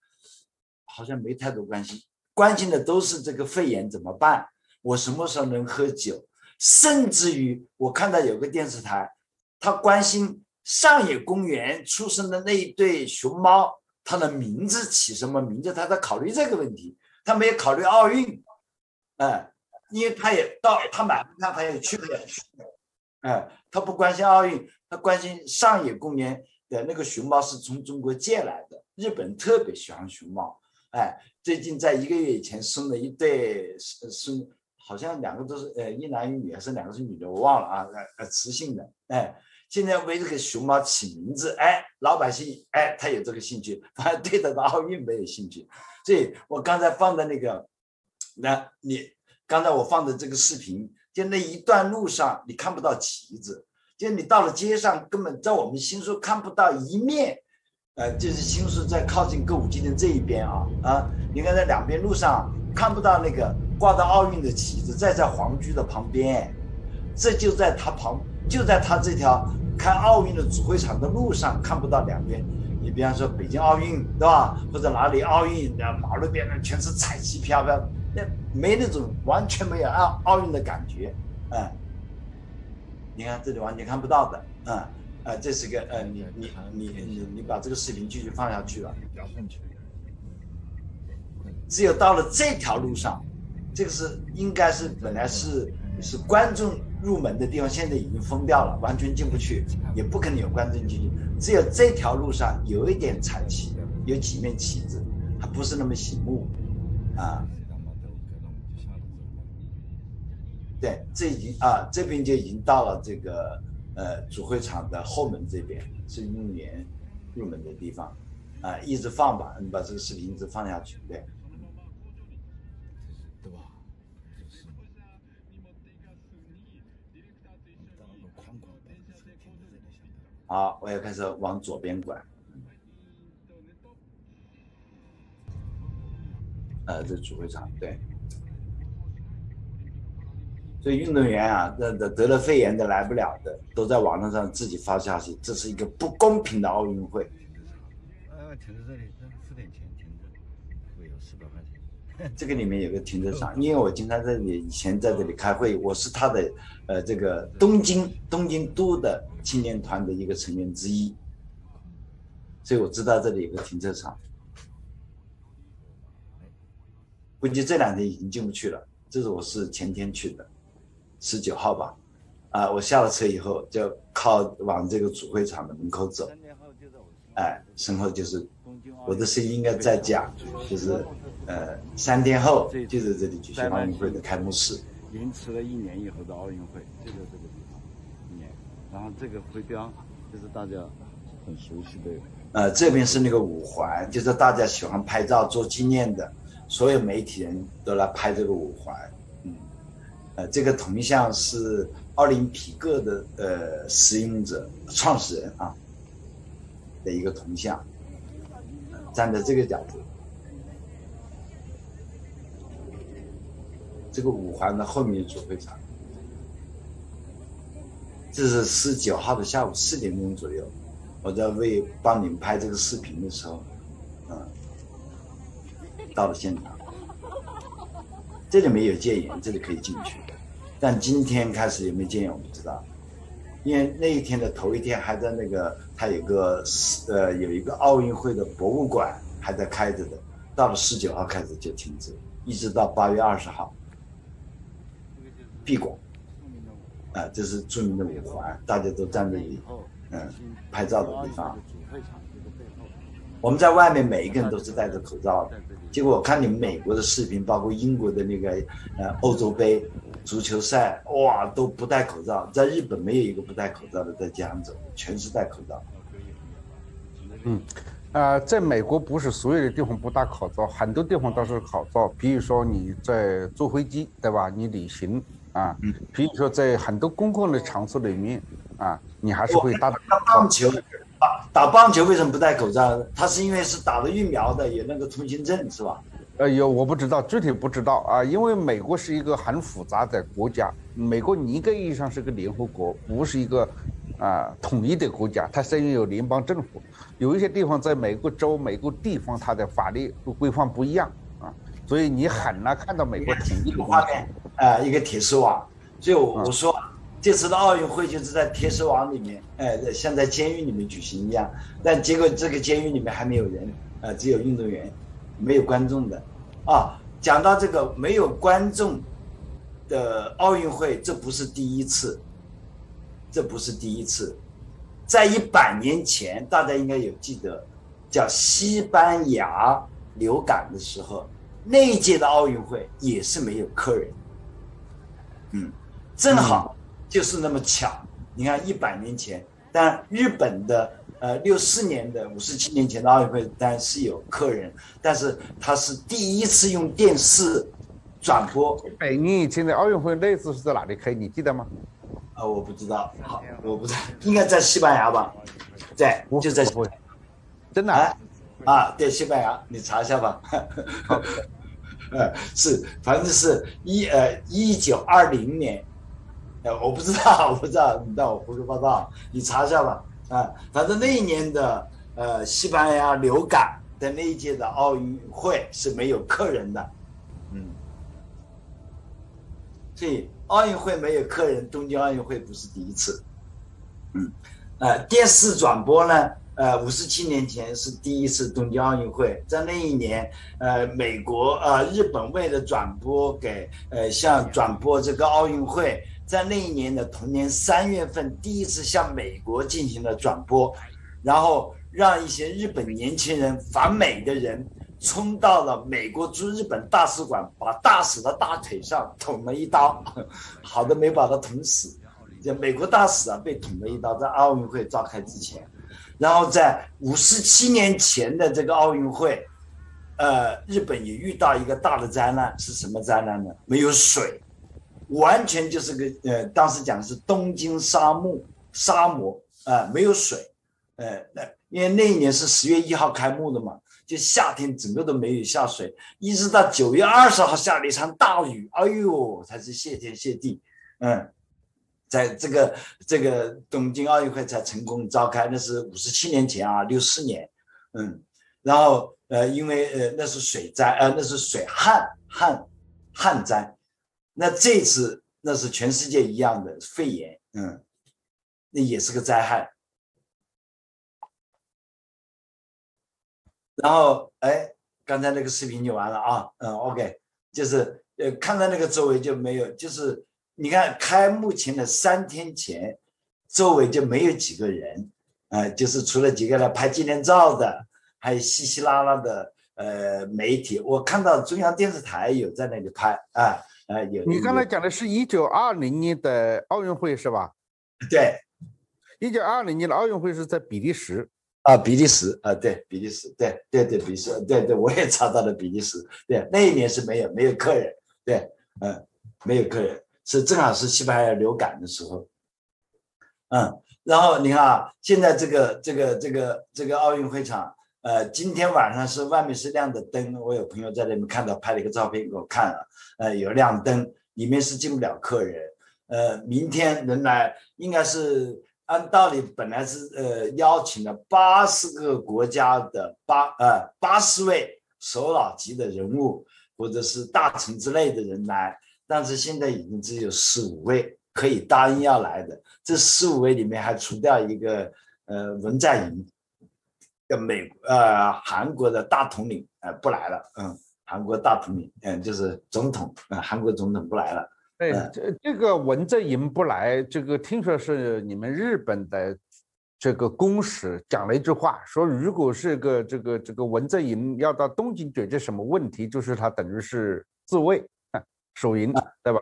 好像没太多关心，关心的都是这个肺炎怎么办？我什么时候能喝酒？甚至于我看到有个电视台，他关心上野公园出生的那一对熊猫。他的名字起什么名字？他在考虑这个问题，他没有考虑奥运，哎，因为他也到他买票，他也去不了，哎，他不关心奥运，他关心上野公园的那个熊猫是从中国借来的，日本特别喜欢熊猫，哎，最近在一个月以前生了一对生，好像两个都是呃一男一女还是两个是女的，我忘了啊，呃雌性的，哎。现在为这个熊猫起名字，哎，老百姓哎，他有这个兴趣，反而对他的奥运没有兴趣。所以我刚才放的那个，那你刚才我放的这个视频，就那一段路上你看不到旗子，就你到了街上根本在我们新宿看不到一面，呃，就是新宿在靠近歌舞伎町这一边啊啊，你看在两边路上看不到那个挂着奥运的旗子，在在皇居的旁边，这就在他旁，就在他这条。看奥运的主会场的路上看不到两边，你比方说北京奥运对吧？或者哪里奥运，然后马路边上全是彩旗飘飘，那没那种完全没有奥奥运的感觉，嗯，你看这里完全看不到的，嗯，啊，这是个呃，你你你你你把这个视频继续放下去了，只有到了这条路上，这个是应该是本来是是观众。入门的地方现在已经封掉了，完全进不去，也不可能有观众进去。只有这条路上有一点彩旗，有几面旗子，还不是那么醒目，啊。对，这已经啊，这边就已经到了这个呃主会场的后门这边，是运动员入门的地方，啊，一直放吧，你把这个视频一直放下去，对。好，我要开始往左边拐。呃，这主会场对，所以运动员啊，这这得了肺炎的来不了的，都在网络上自己发消息，这是一个不公平的奥运会。呃，停在这里，付点钱停着，会有四百块钱。这个里面有个停车场，因为我经常在这里，以前在这里开会，我是他的。呃，这个东京东京都的青年团的一个成员之一，所以我知道这里有个停车场。估计这两天已经进不去了。这是我是前天去的，十九号吧。啊，我下了车以后就靠往这个主会场的门口走。哎，身后就是我的声音应该在讲，就是呃，三天后就在这里举行奥运会的开幕式。延迟了一年以后的奥运会就在这个地方，一年。然后这个徽标就是大家很熟悉的。呃，这边是那个五环，就是大家喜欢拍照做纪念的。所有媒体人都来拍这个五环，嗯，呃，这个铜像是奥林匹克的呃使用者、创始人啊的一个铜像，站在这个角度，这个五环的后面主会场，这是十九号的下午四点钟左右，我在为帮你们拍这个视频的时候，嗯。到了现场，这里没有戒严，这里可以进去。但今天开始有没有戒严我不知道，因为那一天的头一天还在那个，它有个呃有一个奥运会的博物馆还在开着的。到了十九号开始就停止，一直到八月二十号闭馆。啊，这是著名的五环，大家都站这里，嗯，拍照的地方。我们在外面每一个人都是戴着口罩的。结果我看你们美国的视频，包括英国的那个呃欧洲杯足球赛，哇都不戴口罩。在日本没有一个不戴口罩的在街上走，全是戴口罩。嗯，呃，在美国不是所有的地方不戴口罩，很多地方都是口罩。比如说你在坐飞机，对吧？你旅行啊，比如说在很多公共的场所里面啊，你还是会戴打。棒球。打棒球为什么不戴口罩？他是因为是打了疫苗的，有那个通行证是吧？呃，有我不知道，具体不知道啊。因为美国是一个很复杂的国家，美国严格意义上是个联合国，不是一个啊统一的国家，它虽然有联邦政府，有一些地方在每个州、每个地方它的法律规范不一样啊，所以你很难看到美国统一的画面啊，一个铁丝网。所以我我说。这次的奥运会就是在铁丝网里面，哎，像在监狱里面举行一样。但结果这个监狱里面还没有人，呃，只有运动员，没有观众的。啊，讲到这个没有观众的奥运会，这不是第一次，这不是第一次，在一百年前，大家应该有记得，叫西班牙流感的时候，那一届的奥运会也是没有客人。嗯，正好。就是那么巧，你看一百年前，但日本的呃六四年的五十七年前的奥运会，当然是有客人，但是他是第一次用电视转播。一百年以前的奥运会那次是在哪里开？你记得吗？啊，我不知道，好，我不知道，应该在西班牙吧？在，就在，真的啊？啊，对，西班牙，你查一下吧。呃，是，反正是一呃一九二零年。呃我不知道，我不知道，你当我胡说八道，你查一下吧。啊，反正那一年的呃西班牙流感的那一届的奥运会是没有客人的，嗯，所以奥运会没有客人，东京奥运会不是第一次，嗯，呃，电视转播呢，呃，五十七年前是第一次东京奥运会，在那一年，呃，美国呃日本为了转播给呃像转播这个奥运会。在那一年的同年三月份，第一次向美国进行了转播，然后让一些日本年轻人反美的人冲到了美国驻日本大使馆，把大使的大腿上捅了一刀，好的没把他捅死。这美国大使啊被捅了一刀，在奥运会召开之前，然后在五十七年前的这个奥运会，呃，日本也遇到一个大的灾难，是什么灾难呢？没有水。完全就是个呃，当时讲的是东京沙漠，沙漠啊，没有水，呃，那因为那一年是十月一号开幕的嘛，就夏天整个都没有下水，一直到九月二十号下了一场大雨，哎呦，才是谢天谢地，嗯，在这个这个东京奥运会才成功召开，那是五十七年前啊，六四年，嗯，然后呃，因为呃那是水灾，呃那是水旱旱旱灾。那这次那是全世界一样的肺炎，嗯，那也是个灾害。然后哎，刚才那个视频就完了啊，嗯，OK，就是呃，看到那个周围就没有，就是你看开幕前的三天前，周围就没有几个人，呃，就是除了几个来拍纪念照的，还有稀稀拉拉的呃媒体，我看到中央电视台有在那里拍啊，呃，有。你刚才讲的是一九二零年的奥运会是吧？对，一九二零年的奥运会是在比利时。啊，比利时啊，对，比利时，对对对，比利时，对对，我也查到了比利时，对，那一年是没有没有客人，对，嗯，没有客人，是正好是西班牙流感的时候，嗯，然后你看啊，现在这个这个这个这个奥运会场，呃，今天晚上是外面是亮的灯，我有朋友在那边看到拍了一个照片给我看了，呃，有亮灯，里面是进不了客人，呃，明天能来应该是。按道理本来是呃邀请了八十个国家的八呃八十位首脑级的人物或者是大臣之类的人来，但是现在已经只有十五位可以答应要来的。这十五位里面还除掉一个呃文在寅，的美呃韩国的大统领呃不来了，嗯，韩国大统领嗯就是总统呃韩国总统不来了。对，这这个文在寅不来，这个听说是你们日本的这个公使讲了一句话，说如果是个这个这个文在寅要到东京解决什么问题，就是他等于是自卫，手淫的，对吧？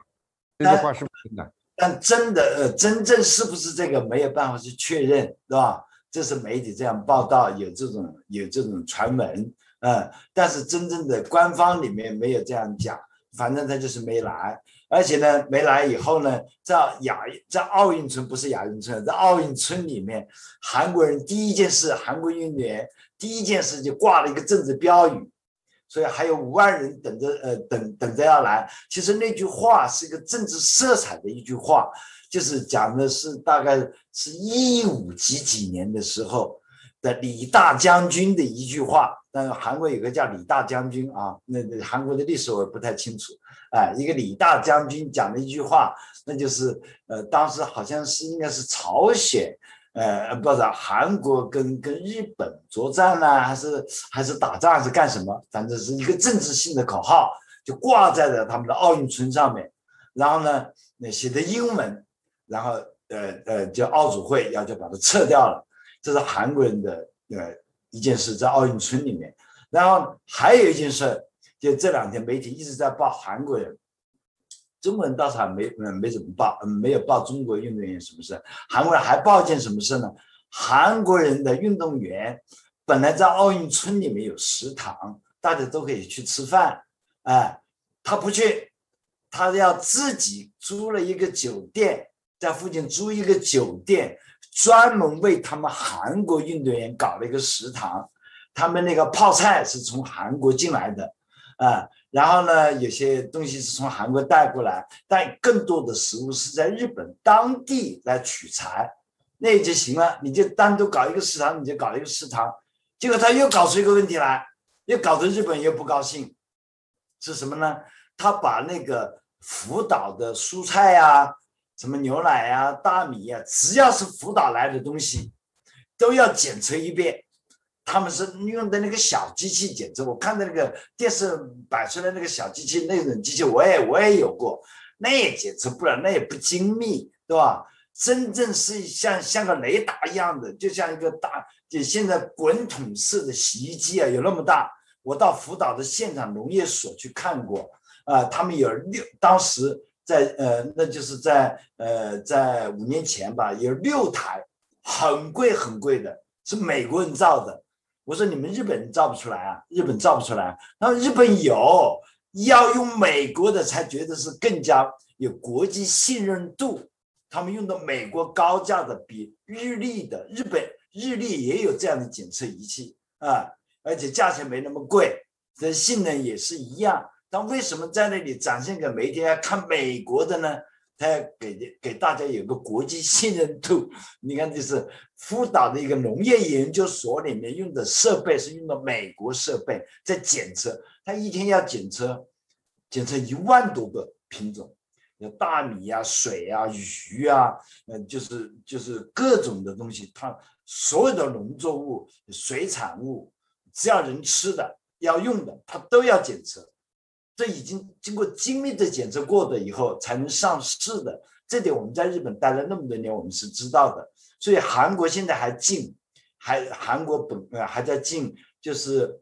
这句话是不是真的？但真的呃，真正是不是这个没有办法去确认，对吧？这是媒体这样报道，有这种有这种传闻，嗯，但是真正的官方里面没有这样讲，反正他就是没来。而且呢，没来以后呢，在亚在奥运村不是亚运村，在奥运村里面，韩国人第一件事，韩国运动员第一件事就挂了一个政治标语，所以还有五万人等着，呃，等等着要来。其实那句话是一个政治色彩的一句话，就是讲的是大概是一五几几年的时候的李大将军的一句话。但韩国有个叫李大将军啊，那那韩国的历史我也不太清楚。哎，一个李大将军讲的一句话，那就是，呃，当时好像是应该是朝鲜，呃，不知道韩国跟跟日本作战呢，还是还是打仗，还是干什么？反正是一个政治性的口号，就挂在了他们的奥运村上面。然后呢，那写的英文，然后呃呃，叫奥组会要求把它撤掉了。这是韩国人的呃一件事，在奥运村里面。然后还有一件事。就这两天媒体一直在报韩国人，中国人倒是还没嗯没怎么报，没有报中国运动员什么事。韩国人还报件什么事呢？韩国人的运动员本来在奥运村里面有食堂，大家都可以去吃饭，哎，他不去，他要自己租了一个酒店，在附近租一个酒店，专门为他们韩国运动员搞了一个食堂，他们那个泡菜是从韩国进来的。啊，然后呢，有些东西是从韩国带过来，但更多的食物是在日本当地来取材，那也就行了。你就单独搞一个食堂，你就搞一个食堂，结果他又搞出一个问题来，又搞得日本又不高兴，是什么呢？他把那个福岛的蔬菜呀、什么牛奶呀、大米呀，只要是福岛来的东西，都要检测一遍。他们是用的那个小机器检测，我看到那个电视摆出来那个小机器，那种机器我也我也有过，那也检测不了，那也不精密，对吧？真正是像像个雷达一样的，就像一个大，就现在滚筒式的洗衣机啊，有那么大。我到福岛的现场农业所去看过，啊，他们有六，当时在呃，那就是在呃，在五年前吧，有六台，很贵很贵的，是美国人造的。我说你们日本人造不出来啊，日本造不出来。他说日本有，要用美国的才觉得是更加有国际信任度。他们用的美国高价的比日立的，日本日立也有这样的检测仪器啊，而且价钱没那么贵，这性能也是一样。但为什么在那里展现给媒体要看美国的呢？他要给给大家有个国际信任度。你看，这是福岛的一个农业研究所里面用的设备，是用的美国设备在检测。他一天要检测检测一万多个品种，有大米呀、水呀、鱼啊，嗯，就是就是各种的东西。它所有的农作物、水产物只要人吃的、要用的，它都要检测。这已经经过精密的检测过的以后才能上市的，这点我们在日本待了那么多年，我们是知道的。所以韩国现在还禁，还韩国本呃还在禁，就是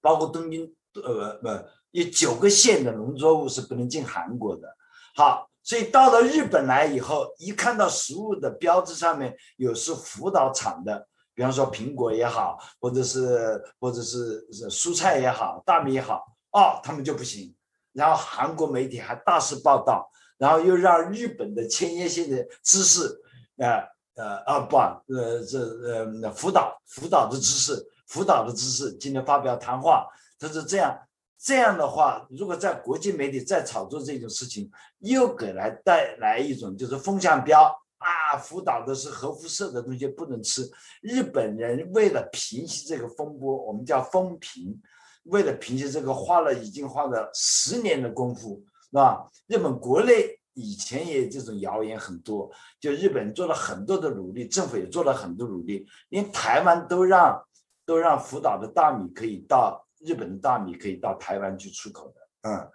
包括东京呃不有九个县的农作物是不能进韩国的。好，所以到了日本来以后，一看到食物的标志上面有是福岛产的，比方说苹果也好，或者是或者是是蔬菜也好，大米也好。哦，他们就不行，然后韩国媒体还大肆报道，然后又让日本的千叶县的知事，呃呃啊不，呃这呃福岛福岛的知事，福岛的知事今天发表谈话，他说这样这样的话，如果在国际媒体再炒作这种事情，又给来带来一种就是风向标啊，福岛的是核辐射的东西不能吃，日本人为了平息这个风波，我们叫风评。为了凭借这个，花了已经花了十年的功夫，是吧？日本国内以前也这种谣言很多，就日本做了很多的努力，政府也做了很多努力，连台湾都让都让福岛的大米可以到日本的大米可以到台湾去出口的，嗯，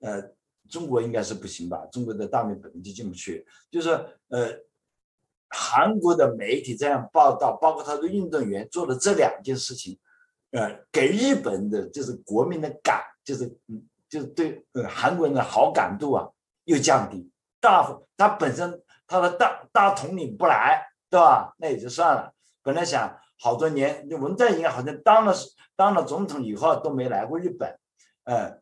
呃，中国应该是不行吧？中国的大米本来就进不去，就是呃，韩国的媒体这样报道，包括他的运动员做了这两件事情。呃，给日本的就是国民的感，就是嗯，就是对呃韩国人的好感度啊又降低。大他本身他的大大统领不来，对吧？那也就算了。本来想好多年，文在寅好像当了当了总统以后都没来过日本，呃，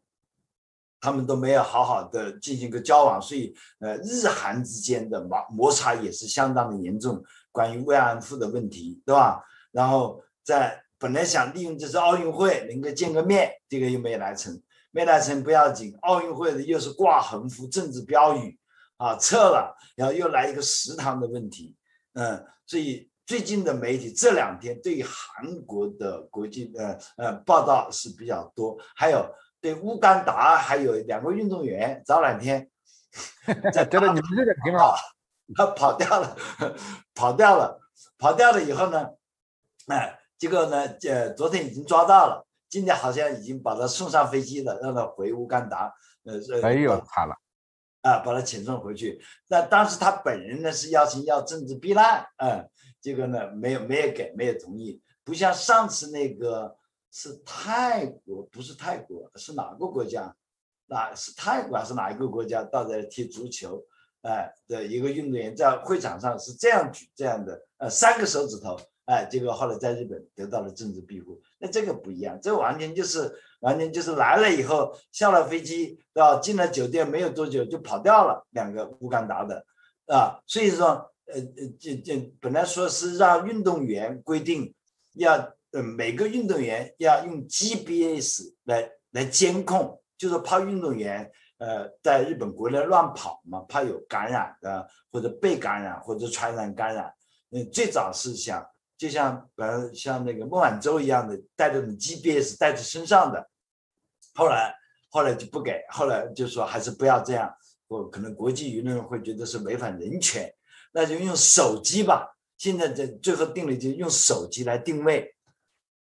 他们都没有好好的进行个交往，所以呃，日韩之间的摩摩擦也是相当的严重。关于慰安妇的问题，对吧？然后在。本来想利用这次奥运会能够见个面，这个又没来成，没来成不要紧。奥运会的又是挂横幅、政治标语，啊，撤了，然后又来一个食堂的问题，嗯，所以最近的媒体这两天对韩国的国际呃呃报道是比较多，还有对乌干达还有两个运动员，早两天 觉得你们这个挺好，他跑掉了，跑掉了，跑掉了以后呢，哎。结果呢？呃，昨天已经抓到了，今天好像已经把他送上飞机了，让他回乌干达。呃，哎呦，他了！啊，把他遣送回去。那当时他本人呢是邀请要政治避难，嗯，结果呢没有没有给，没有同意。不像上次那个是泰国，不是泰国，是哪个国家？哪是泰国还是哪一个国家？到这踢足球，哎，的一个运动员在会场上是这样举这样的，呃，三个手指头。哎，结果后来在日本得到了政治庇护，那这个不一样，这完全就是完全就是来了以后下了飞机，对吧？进了酒店没有多久就跑掉了，两个乌干达的，啊，所以说，呃呃，这这本来说是让运动员规定要，呃，每个运动员要用 GPS 来来监控，就是怕运动员呃在日本国内乱跑嘛，怕有感染的或者被感染或者传染感染，嗯，最早是想。就像呃像那个孟晚舟一样的带着你 GPS 带在身上的，后来后来就不给，后来就说还是不要这样，我可能国际舆论会觉得是违反人权，那就用手机吧。现在这最后定了就用手机来定位，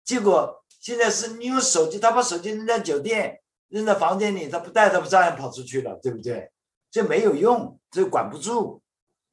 结果现在是你用手机，他把手机扔在酒店，扔在房间里，他不带，他不照样跑出去了，对不对？这没有用，这管不住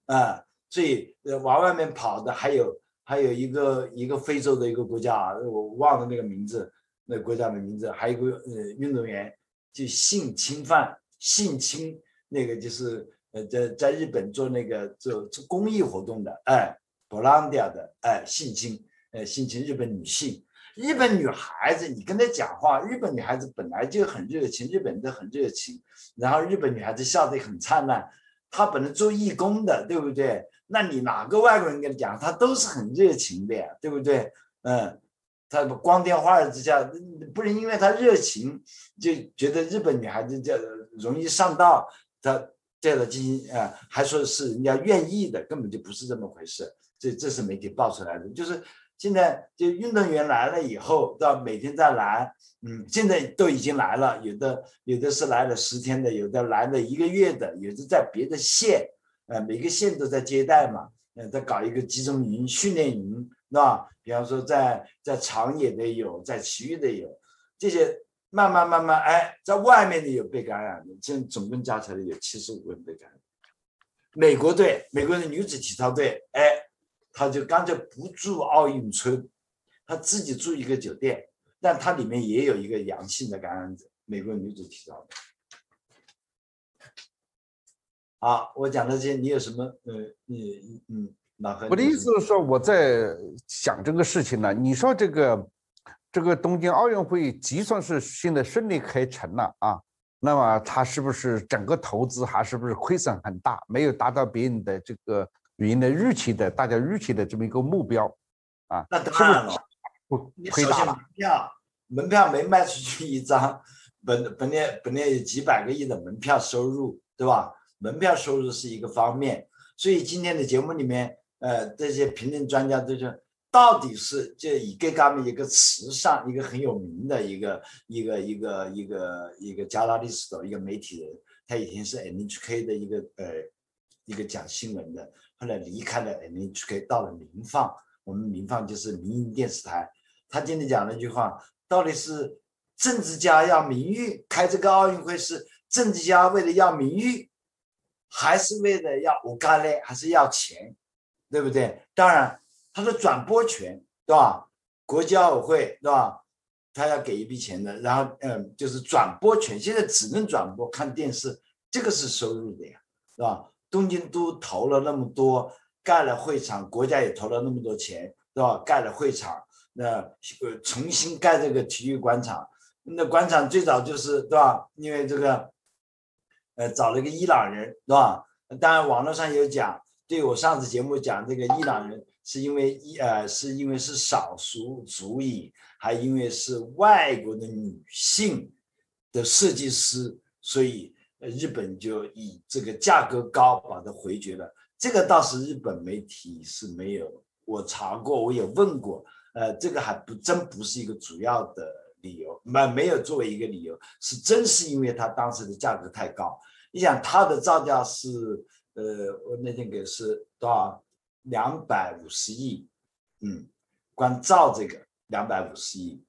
啊，所以往外面跑的还有。还有一个一个非洲的一个国家啊，我忘了那个名字，那国家的名字。还有一个呃运动员就性侵犯、性侵那个就是呃在在日本做那个做做公益活动的，哎，博朗迪亚的，哎，性侵，呃，性侵日本女性。日本女孩子，你跟她讲话，日本女孩子本来就很热情，日本人都很热情，然后日本女孩子笑得很灿烂。她本来做义工的，对不对？那你哪个外国人跟你讲，他都是很热情的呀，对不对？嗯，他光天化日之下，不能因为他热情就觉得日本女孩子叫容易上当，他这样的进行啊，还说是人家愿意的，根本就不是这么回事。这这是媒体爆出来的，就是现在就运动员来了以后，到每天在来，嗯，现在都已经来了，有的有的是来了十天的，有的来了一个月的，有的在别的县。呃，每个县都在接待嘛，呃，在搞一个集中营、训练营，是吧？比方说在在长野的有，在其余的有，这些慢慢慢慢，哎，在外面的有被感染的，这总共加起来有七十五个人被感染。美国队，美国的女子体操队，哎，他就干脆不住奥运村，他自己住一个酒店，但他里面也有一个阳性的感染者，美国女子体操队。好，我讲的这些，你有什么？呃，你嗯，马我的意思是说，我在想这个事情呢。你说这个这个东京奥运会，就算是现在顺利开成了啊，那么它是不是整个投资还是不是亏损很大，没有达到别人的这个原来预期的大家预期的这么一个目标啊？那当然了，不亏大了。门票门票没卖出去一张，本本来本来有几百个亿的门票收入，对吧？门票收入是一个方面，所以今天的节目里面，呃，这些评论专家都说，到底是就以给他们一个慈善、一个很有名的一个一个一个一个一个加拉利斯的一个媒体人，他以前是 NHK 的一个呃一个讲新闻的，后来离开了 NHK，到了民放，我们民放就是民营电视台，他今天讲了一句话，到底是政治家要名誉，开这个奥运会是政治家为了要名誉。还是为了要我干嘞，还是要钱，对不对？当然，他的转播权，对吧？国际奥委会，对吧？他要给一笔钱的，然后，嗯，就是转播权，现在只能转播看电视，这个是收入的呀，是吧？东京都投了那么多，盖了会场，国家也投了那么多钱，对吧？盖了会场，那呃重新盖这个体育广场，那广场最早就是对吧？因为这个。呃，找了一个伊朗人，是吧？当然，网络上有讲，对我上次节目讲这个伊朗人，是因为一呃，是因为是少数族裔，还因为是外国的女性的设计师，所以日本就以这个价格高把它回绝了。这个倒是日本媒体是没有，我查过，我也问过，呃，这个还不真不是一个主要的理由，没没有作为一个理由，是真是因为它当时的价格太高。你想它的造价是，呃，我那天给是多少？两百五十亿，嗯，光造这个两百五十亿，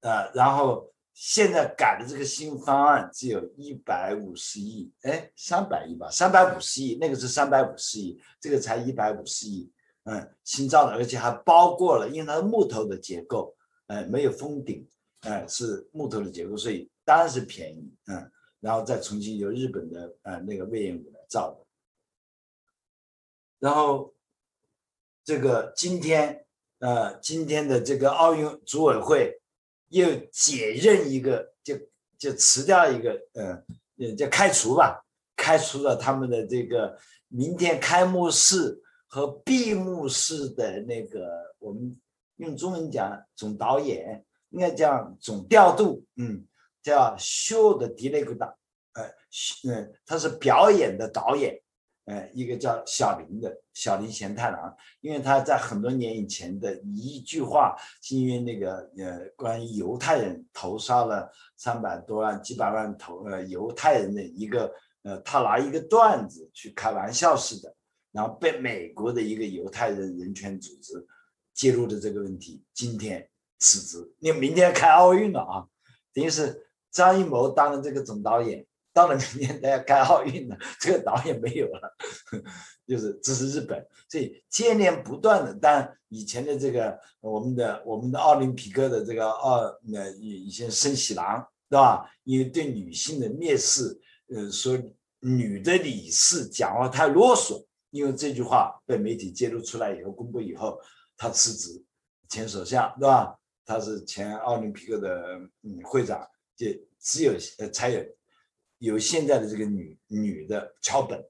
呃，然后现在改的这个新方案只有一百五十亿，哎，三百亿吧，三百五十亿，那个是三百五十亿，这个才一百五十亿，嗯，新造的，而且还包过了，因为它是木头的结构，呃，没有封顶，呃，是木头的结构，所以当然是便宜，嗯。然后再重新由日本的呃那个魏延武来造的，然后这个今天呃今天的这个奥运组委会又解任一个，就就辞掉一个，呃，叫开除吧，开除了他们的这个明天开幕式和闭幕式的那个，我们用中文讲总导演，应该叫总调度，嗯。叫 show 的 director，呃，嗯，他是表演的导演，呃，一个叫小林的小林贤太郎，因为他在很多年以前的一句话，是因为那个呃，关于犹太人屠杀了三百多万、几百万头呃犹太人的一个呃，他拿一个段子去开玩笑似的，然后被美国的一个犹太人人权组织介入的这个问题，今天辞职，你明天开奥运了啊，等于是。张艺谋当了这个总导演，到了明天他要开奥运了，这个导演没有了，就是这是日本，所以接连不断的，但以前的这个我们的我们的奥林匹克的这个奥那以前申喜郎对吧？因为对女性的蔑视，呃，说女的理事讲话太啰嗦，因为这句话被媒体揭露出来以后，公布以后，他辞职，前首相对吧？他是前奥林匹克的嗯会长。就只有呃才有有现在的这个女女的桥本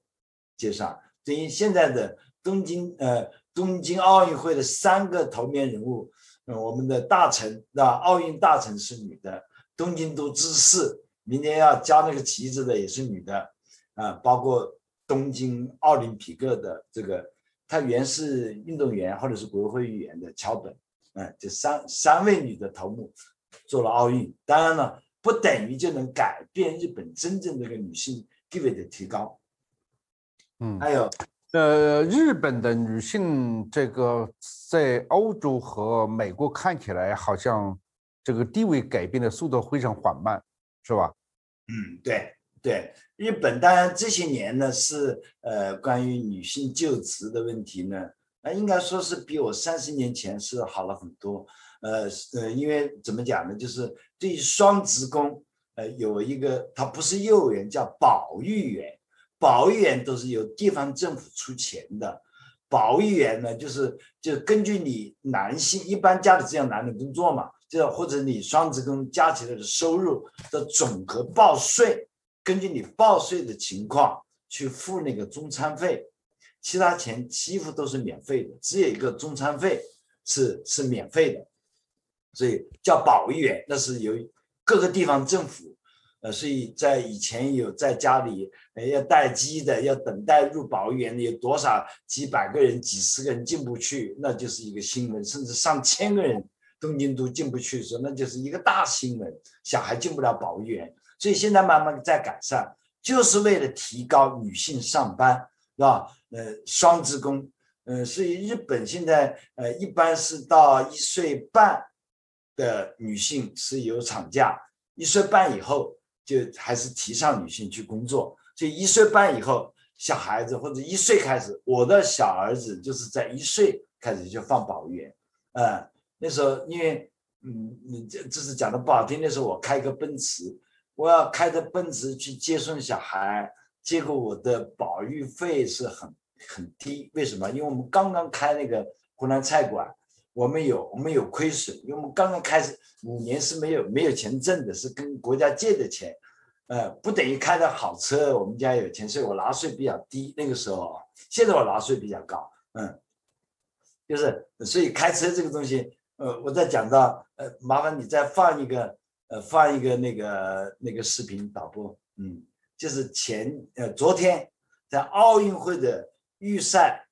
介绍，等于现在的东京呃东京奥运会的三个头面人物，嗯，我们的大臣吧？奥运大臣是女的，东京都知事明天要交那个旗子的也是女的，啊，包括东京奥林匹克的这个，她原是运动员或者是国会议员的桥本，嗯，这三三位女的头目做了奥运，当然了。不等于就能改变日本真正这个女性地位的提高。嗯，还有呃，日本的女性这个在欧洲和美国看起来好像这个地位改变的速度非常缓慢，是吧？嗯，对对，日本当然这些年呢是呃关于女性就职的问题呢，那应该说是比我三十年前是好了很多。呃呃，因为怎么讲呢，就是对于双职工，呃有一个它不是幼儿园，叫保育员。保育员都是由地方政府出钱的，保育员呢，就是就根据你男性一般家里只有男人工作嘛，就或者你双职工加起来的收入的总和报税，根据你报税的情况去付那个中餐费，其他钱几乎都是免费的，只有一个中餐费是是免费的，所以叫保育员，那是由各个地方政府。呃，所以在以前有在家里呃要待机的，要等待入保育园的有多少几百个人、几十个人进不去，那就是一个新闻；甚至上千个人东京都进不去的时候，那就是一个大新闻。小孩进不了保育园，所以现在慢慢在改善，就是为了提高女性上班，是吧？呃，双职工，呃，所以日本现在呃一般是到一岁半的女性是有产假，一岁半以后。就还是提倡女性去工作，所以一岁半以后，小孩子或者一岁开始，我的小儿子就是在一岁开始就放保育园，嗯，那时候因为，嗯，你这这是讲的不好听，那时候我开个奔驰，我要开着奔驰去接送小孩，结果我的保育费是很很低，为什么？因为我们刚刚开那个湖南菜馆。我们有我们有亏损，因为我们刚刚开始五年是没有没有钱挣的，是跟国家借的钱，呃，不等于开的好车，我们家有钱，所以我纳税比较低。那个时候啊，现在我纳税比较高，嗯，就是所以开车这个东西，呃，我在讲到，呃，麻烦你再放一个，呃，放一个那个那个视频导播，嗯，就是前呃昨天在奥运会的预赛，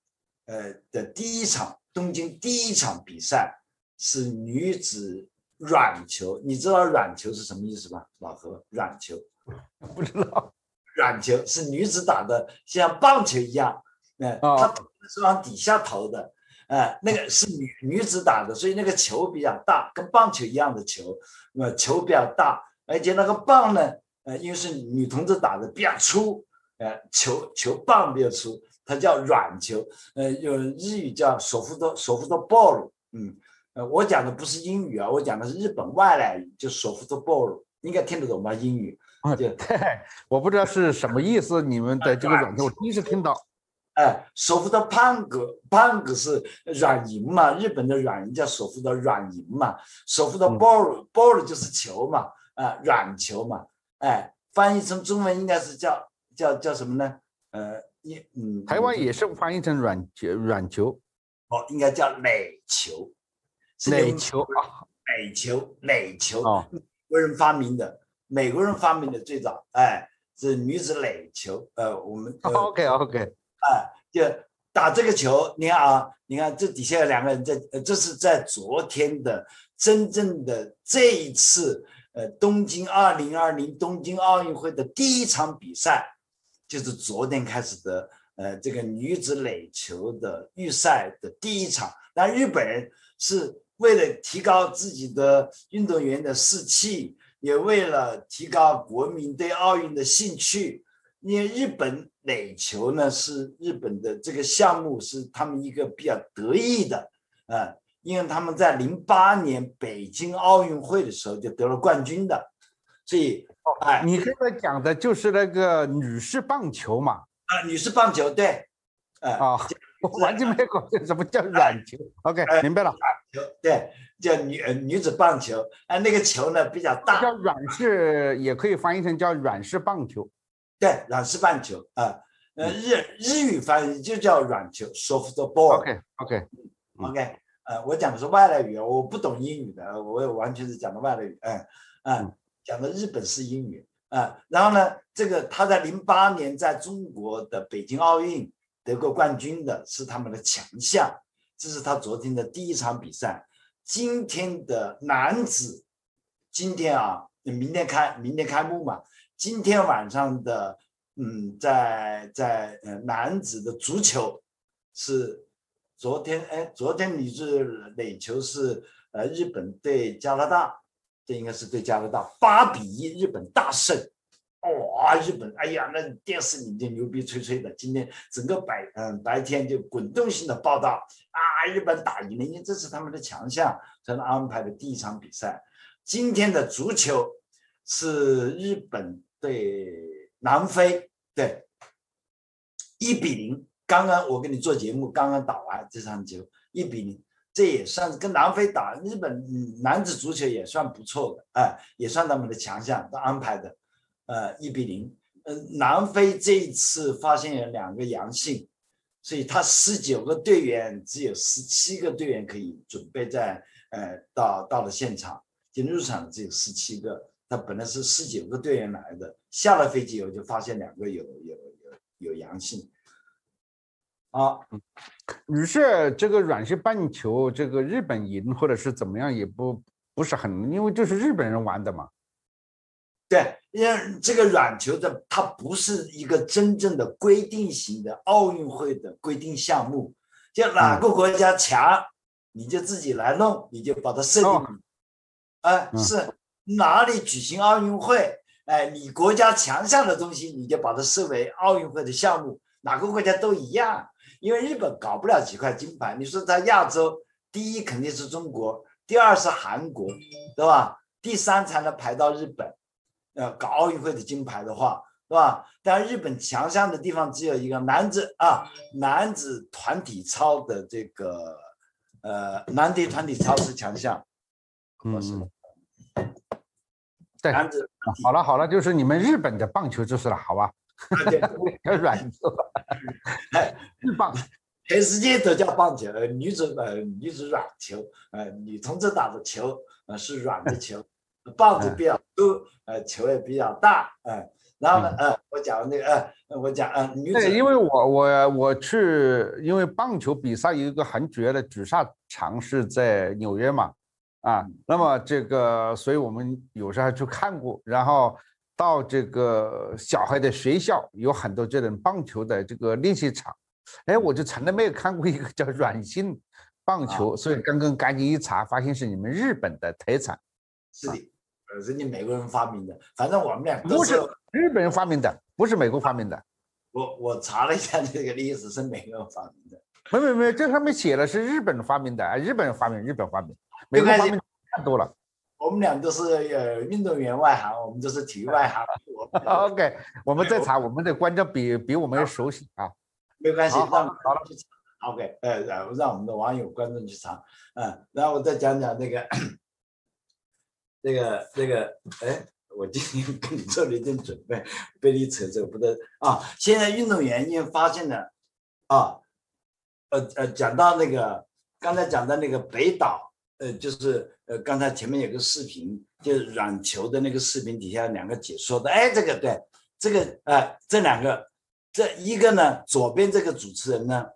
呃的第一场。东京第一场比赛是女子软球，你知道软球是什么意思吗？老何，软球不知道。软球是女子打的，像棒球一样，呃，她是往底下投的，呃，那个是女女子打的，所以那个球比较大，跟棒球一样的球，呃，球比较大，而且那个棒呢，呃，因为是女同志打的比较粗，呃，球球棒比较粗。它叫软球，呃，用日语叫手扶的手扶的 ball，嗯，呃，我讲的不是英语啊，我讲的是日本外来语，就手扶的 ball，应该听得懂吧？英语啊，对，我不知道是什么意思，你们的这个软球我第一次听到。哎，手扶的 pung，pung 是软银嘛？日本的软银叫手扶的软银嘛？手扶的 ball，ball 就是球嘛？啊，软球嘛？哎，翻译成中文应该是叫叫叫什么呢？呃。你嗯，台湾也是翻译成软球，软球，哦，应该叫垒球，垒球啊，垒球，垒球，美国人发明的，美国人发明的最早，哎，是女子垒球，呃，我们 OK OK，哎，就打这个球，你看啊，你看这底下有两个人在，这是在昨天的真正的这一次，呃，东京二零二零东京奥运会的第一场比赛。就是昨天开始的，呃，这个女子垒球的预赛的第一场。那日本人是为了提高自己的运动员的士气，也为了提高国民对奥运的兴趣。因为日本垒球呢是日本的这个项目是他们一个比较得意的，啊，因为他们在零八年北京奥运会的时候就得了冠军的，所以。哎，你刚才讲的就是那个女士棒球嘛？啊，女士棒球，对，哎啊，我 完全没搞清什么叫软球。OK，明白了。球，对，叫女女子棒球。哎，那个球呢比较大，叫软式，也可以翻译成叫软式棒球。对，软式棒球啊，呃，日日语翻译就叫软球，softball。OK，OK，OK，呃，我讲的是外来语，我不懂英语的，我也完全是讲的外来语。嗯嗯。讲的日本式英语啊，然后呢，这个他在零八年在中国的北京奥运得过冠军的是他们的强项，这是他昨天的第一场比赛。今天的男子，今天啊，明天开明天开幕嘛，今天晚上的嗯，在在呃男子的足球是昨天哎，昨天你是垒球是呃日本对加拿大，这应该是对加拿大八比一，日本大胜。哇，日本哎呀，那电视里就牛逼吹吹的，今天整个白嗯白天就滚动性的报道啊，日本打赢了，因为这是他们的强项，才能安排的第一场比赛。今天的足球是日本对南非，对，一比零。刚刚我跟你做节目，刚刚打完这场球，一比零，这也算是跟南非打。日本男子足球也算不错的，哎，也算他们的强项，都安排的。呃，一比零。嗯，南非这一次发现有两个阳性，所以他十九个队员只有十七个队员可以准备在呃到到了现场，进入场只有十七个。他本来是十九个队员来的，下了飞机以后就发现两个有有有有阳性。啊，于是这个软式棒球，这个日本赢或者是怎么样也不不是很，因为这是日本人玩的嘛。对，因为这个软球的它不是一个真正的规定型的奥运会的规定项目，就哪个国家强，你就自己来弄，你就把它设定。哎，是哪里举行奥运会？哎，你国家强项的东西，你就把它设为奥运会的项目，哪个国家都一样。因为日本搞不了几块金牌，你说在亚洲，第一肯定是中国，第二是韩国，对吧？第三才能排到日本。呃，搞奥运会的金牌的话，对吧？但日本强项的地方只有一个男子啊，男子团体操的这个呃，男子团体操是强项。嗯，对，男子。好了好了，就是你们日本的棒球知识了，好吧？软球，日 棒，全世界都叫棒球，女子呃女子软球，呃女同志打的球呃是软的球，棒子比较 多，呃球也比较大，嗯，然后呢，呃我讲那个，呃我讲呃女子，因为我我我去，因为棒球比赛有一个很主要的主赛场是在纽约嘛，啊，那么这个，所以我们有时候还去看过，然后。到这个小孩的学校有很多这种棒球的这个练习场，哎，我就从来没有看过一个叫软性棒球，所以刚刚赶紧一查，发现是你们日本的特产。是的，呃，人家美国人发明的，反正我们俩不是日本人发明的，不是美国发明的。我我查了一下这个历史，是美国人发明的。没没没，这上面写的是日本发明的，日本人发明，日本发明，美国发明太多了。我们俩都是呃运动员外行，我们都是体育外行。OK，我们在查，我们的观众比比我们熟悉啊。没关系，好了去查。OK，呃，然后让我们的网友观众去查，嗯，然后我再讲讲那个，那个那个，哎，我今天跟你做了一点准备，被你扯走不得啊。现在运动员因为发现了，啊，呃呃，讲到那个刚才讲的那个北岛。呃，就是呃，刚才前面有个视频，就是软球的那个视频底下两个解说的，哎，这个对，这个呃，这两个，这一个呢，左边这个主持人呢，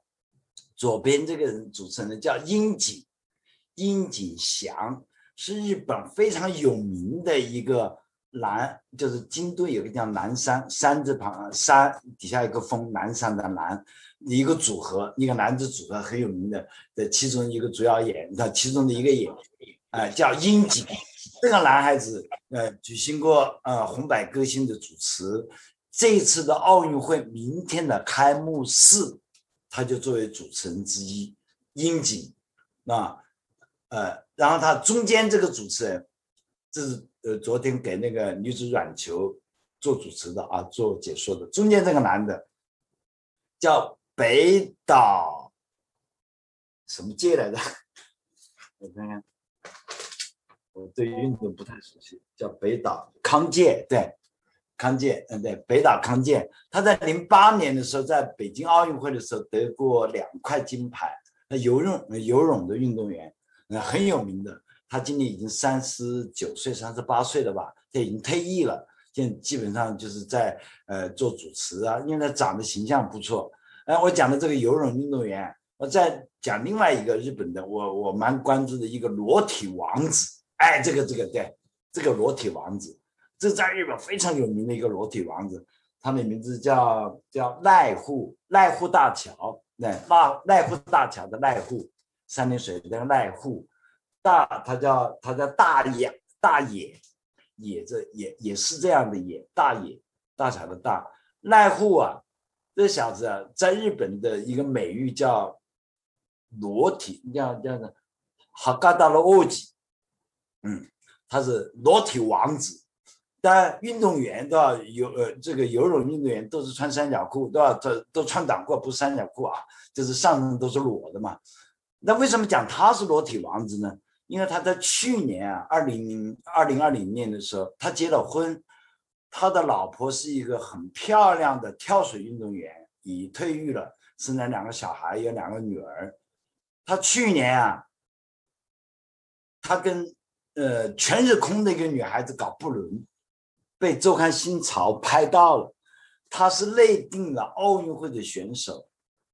左边这个人主持人呢叫樱井，樱井祥是日本非常有名的一个南，就是京都有个叫南山，山字旁山底下一个峰，南山的南。一个组合，一个男子组合很有名的的其中一个主要演的其中的一个演员，呃，叫樱井。这个男孩子，呃，举行过呃红白歌星的主持。这一次的奥运会明天的开幕式，他就作为主持人之一，樱井。啊，呃，然后他中间这个主持人，这是呃昨天给那个女子软球做主持的啊，做解说的。中间这个男的叫。北岛什么界来着？我看看，我对运动不太熟悉，叫北岛康介，对，康健，嗯，对，北岛康健，他在零八年的时候在北京奥运会的时候得过两块金牌，那游泳游泳的运动员，很有名的。他今年已经三十九岁、三十八岁了吧？他已经退役了，现在基本上就是在呃做主持啊，因为他长得形象不错。哎，我讲的这个游泳运动员，我再讲另外一个日本的，我我蛮关注的一个裸体王子。哎，这个这个对，这个裸体王子，这在日本非常有名的一个裸体王子，他的名字叫叫濑户濑户大桥，那那濑户大桥的濑户，三点水那个濑户，大他叫他叫大野大野野这也也是这样的野大野大小的大濑户啊，这小子啊，在日本的一个美誉叫裸体，叫叫的哈嘎达罗奥吉，嗯，他是裸体王子。但运动员对吧？游呃，这个游泳运动员都是穿三角裤对吧？都都穿短裤，不是三角裤啊，就是上身都是裸的嘛。那为什么讲他是裸体王子呢？因为他在去年啊，二零二零二零年的时候，他结了婚，他的老婆是一个很漂亮的跳水运动员，已退役了，生了两个小孩，有两个女儿。他去年啊，他跟呃全日空的一个女孩子搞不伦。被周刊新潮拍到了，他是内定了奥运会的选手，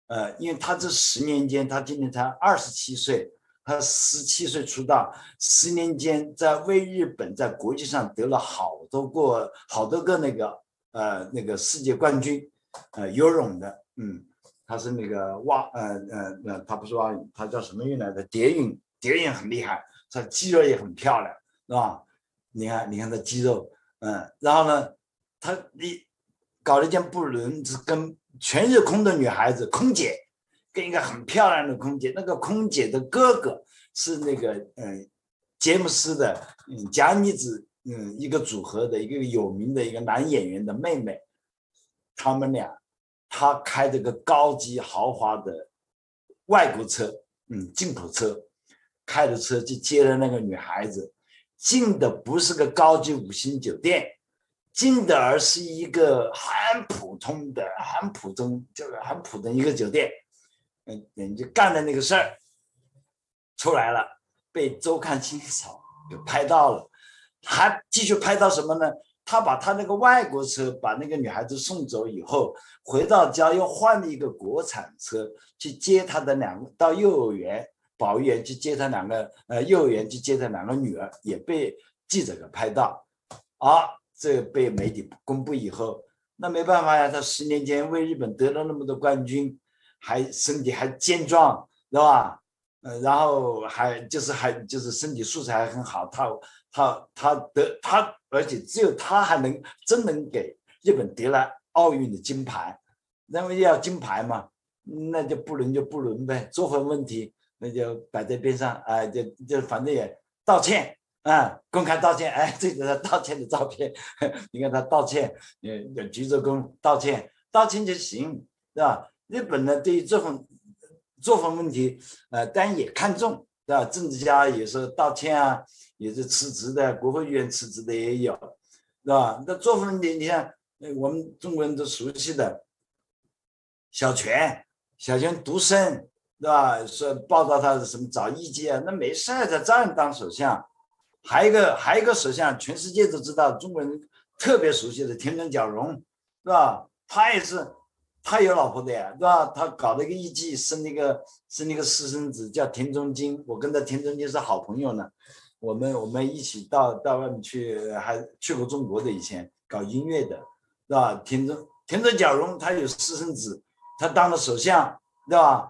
呃，因为他这十年间，他今年才二十七岁，他十七岁出道，十年间在为日本在国际上得了好多个好多个那个呃那个世界冠军，呃游泳的，嗯，他是那个蛙，呃呃呃，他不是蛙泳，他叫什么运来的？蝶泳，蝶泳很厉害，他肌肉也很漂亮，是吧？你看，你看他肌肉。嗯，然后呢，他你搞了一件不伦，是跟全日空的女孩子空姐，跟一个很漂亮的空姐，那个空姐的哥哥是那个嗯杰姆斯的嗯假妮子嗯一个组合的一个有名的一个男演员的妹妹，他们俩，他开着个高级豪华的外国车，嗯进口车，开着车去接了那个女孩子。进的不是个高级五星酒店，进的而是一个很普通的、很普通，就是很普通一个酒店。嗯，人家干的那个事儿出来了，被周刊新潮就拍到了，还继续拍到什么呢？他把他那个外国车把那个女孩子送走以后，回到家又换了一个国产车去接他的两个到幼儿园。保育员去接他两个，呃，幼儿园去接他两个女儿，也被记者给拍到，啊，这被媒体公布以后，那没办法呀，他十年前为日本得了那么多冠军，还身体还健壮，是吧？呃，然后还就是还就是身体素质还很好，他他他得他，而且只有他还能真能给日本得了奥运的金牌，认为要金牌嘛，那就不能就不能呗，作风问题。那就摆在边上，哎，就就反正也道歉啊，公开道歉，哎，这是他道歉的照片，你看他道歉，呃，鞠着躬道歉，道歉就行，是吧？日本呢，对于这种作风问题，呃，当然也看重，对吧？政治家也是道歉啊，也是辞职的，国会议员辞职的也有，是吧？那作风问题，你看，我们中国人都熟悉的，小泉，小泉独生。对吧？说报道他是什么找艺妓啊？那没事，他照样当首相。还有一个，还有一个首相，全世界都知道，中国人特别熟悉的田中角荣，是吧？他也是，他有老婆的呀，对吧？他搞了一个艺妓，生了一个生了一个私生子，叫田中金。我跟他田中金是好朋友呢，我们我们一起到到外面去，还去过中国的以前搞音乐的，是吧？田中田中角荣他有私生子，他当了首相，对吧？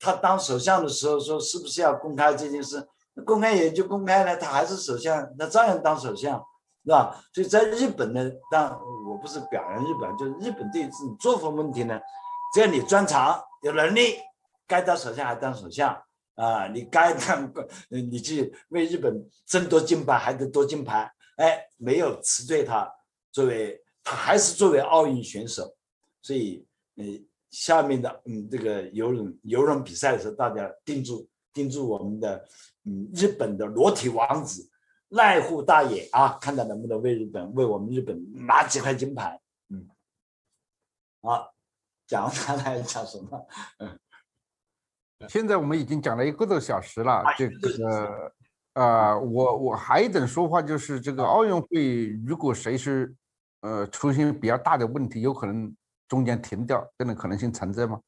他当首相的时候说：“是不是要公开这件事？公开也就公开了，他还是首相，那照样当首相，是吧？所以在日本呢，当我不是表扬日本，就是日本对这种作风问题呢，只要你专长、有能力，该当首相还当首相啊，你该当，你去为日本争夺金牌还得夺金牌，哎，没有辞退他作为，他还是作为奥运选手，所以，嗯。”下面的嗯，这个游泳游泳比赛的时候，大家盯住盯住我们的嗯日本的裸体王子濑户大野啊，看他能不能为日本为我们日本拿几块金牌。嗯，好，讲他来讲什么？嗯，现在我们已经讲了一个多小时了，这个呃，我我还有一点说话，就是这个奥运会如果谁是呃出现比较大的问题，有可能。中间停掉这种可能性存在吗？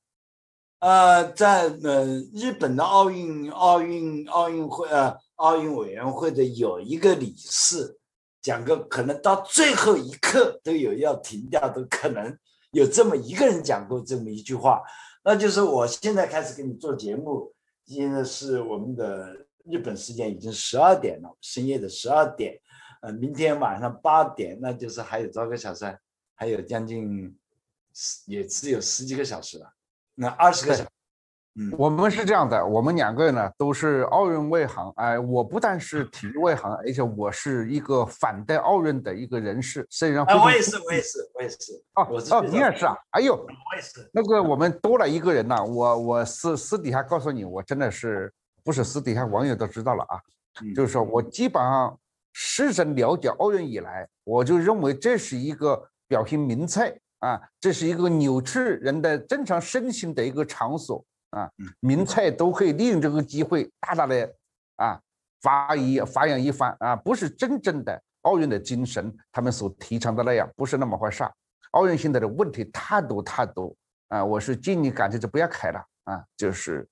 呃，在呃日本的奥运奥运奥运会呃奥运委员会的有一个理事讲个可能到最后一刻都有要停掉的可能，有这么一个人讲过这么一句话，那就是我现在开始给你做节目，现在是我们的日本时间已经十二点了，深夜的十二点，呃，明天晚上八点，那就是还有多少个小时？还有将近，也只有十几个小时了，那二十个小时。嗯，我们是这样的，我们两个人呢都是奥运外行，哎，我不但是体育外行，而且我是一个反对奥运的一个人士，虽然啊，我也是，我也是，我也是，哦，哦，你也是啊，哎呦，我也是，那个我们多了一个人呐，我我私私底下告诉你，我真的是不是私底下网友都知道了啊，就是说我基本上实真了解奥运以来，我就认为这是一个表现民粹啊，这是一个扭曲人的正常身心的一个场所。啊，民粹都可以利用这个机会大大的啊发一发扬一番啊，不是真正的奥运的精神，他们所提倡的那样，不是那么回事儿。奥运现在的问题太多太多啊，我是建议干脆就不要开了啊，就是，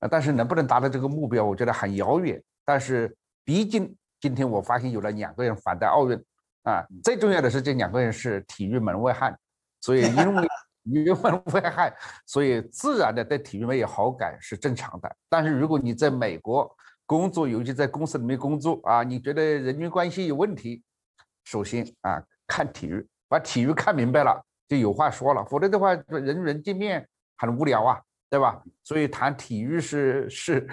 啊，但是能不能达到这个目标，我觉得很遥远。但是毕竟今天我发现有了两个人反对奥运啊，最重要的是这两个人是体育门外汉，所以因为。舆论危害，所以自然的对体育没有好感是正常的。但是如果你在美国工作，尤其在公司里面工作啊，你觉得人际关系有问题，首先啊看体育，把体育看明白了就有话说了。否则的话，人与人见面很无聊啊，对吧？所以谈体育是是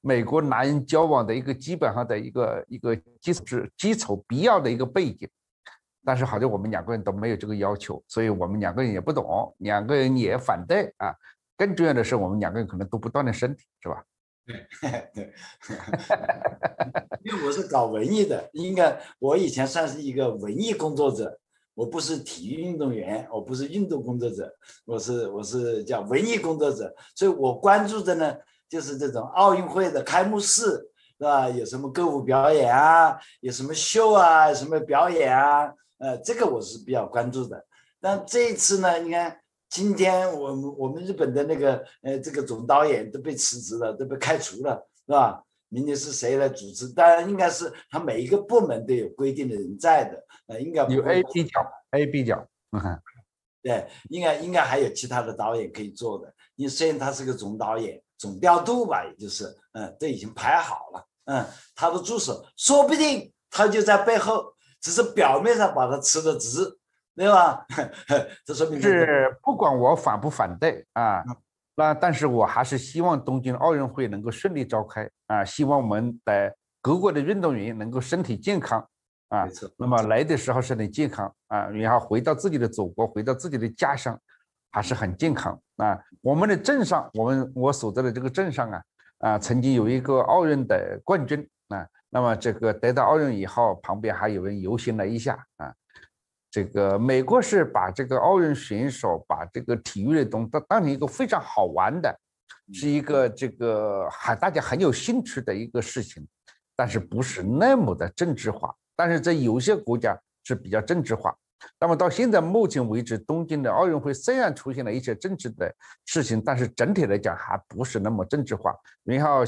美国男人交往的一个基本上的一个一个基础基础必要的一个背景。但是好像我们两个人都没有这个要求，所以我们两个人也不懂，两个人也反对啊。更重要的是，我们两个人可能都不锻炼身体，是吧？对 对，因为我是搞文艺的，应该我以前算是一个文艺工作者，我不是体育运动员，我不是运动工作者，我是我是叫文艺工作者，所以我关注的呢就是这种奥运会的开幕式，是吧？有什么歌舞表演啊，有什么秀啊，什么表演啊？呃，这个我是比较关注的，但这一次呢，你看今天我们我们日本的那个呃这个总导演都被辞职了，都被开除了，是吧？明天是谁来主持？当然应该是他每一个部门都有规定的人在的，呃，应该有 A B 角，A B 角，嗯 对，应该应该还有其他的导演可以做的。因为虽然他是个总导演，总调度吧，也就是，嗯，都已经排好了，嗯，他的助手说不定他就在背后。只是表面上把它吃的直，对吧？这说明是不管我反不反对啊，那但是我还是希望东京奥运会能够顺利召开啊，希望我们的各国的运动员能够身体健康啊，那么来的时候身体健康啊，然后回到自己的祖国，回到自己的家乡，还是很健康啊。我们的镇上，我们我所在的这个镇上啊，啊，曾经有一个奥运的冠军啊。那么这个得到奥运以后，旁边还有人游行了一下啊。这个美国是把这个奥运选手把这个体育运动当当成一个非常好玩的，是一个这个很大家很有兴趣的一个事情，但是不是那么的政治化。但是在有些国家是比较政治化。那么到现在目前为止，东京的奥运会虽然出现了一些政治的事情，但是整体来讲还不是那么政治化。然后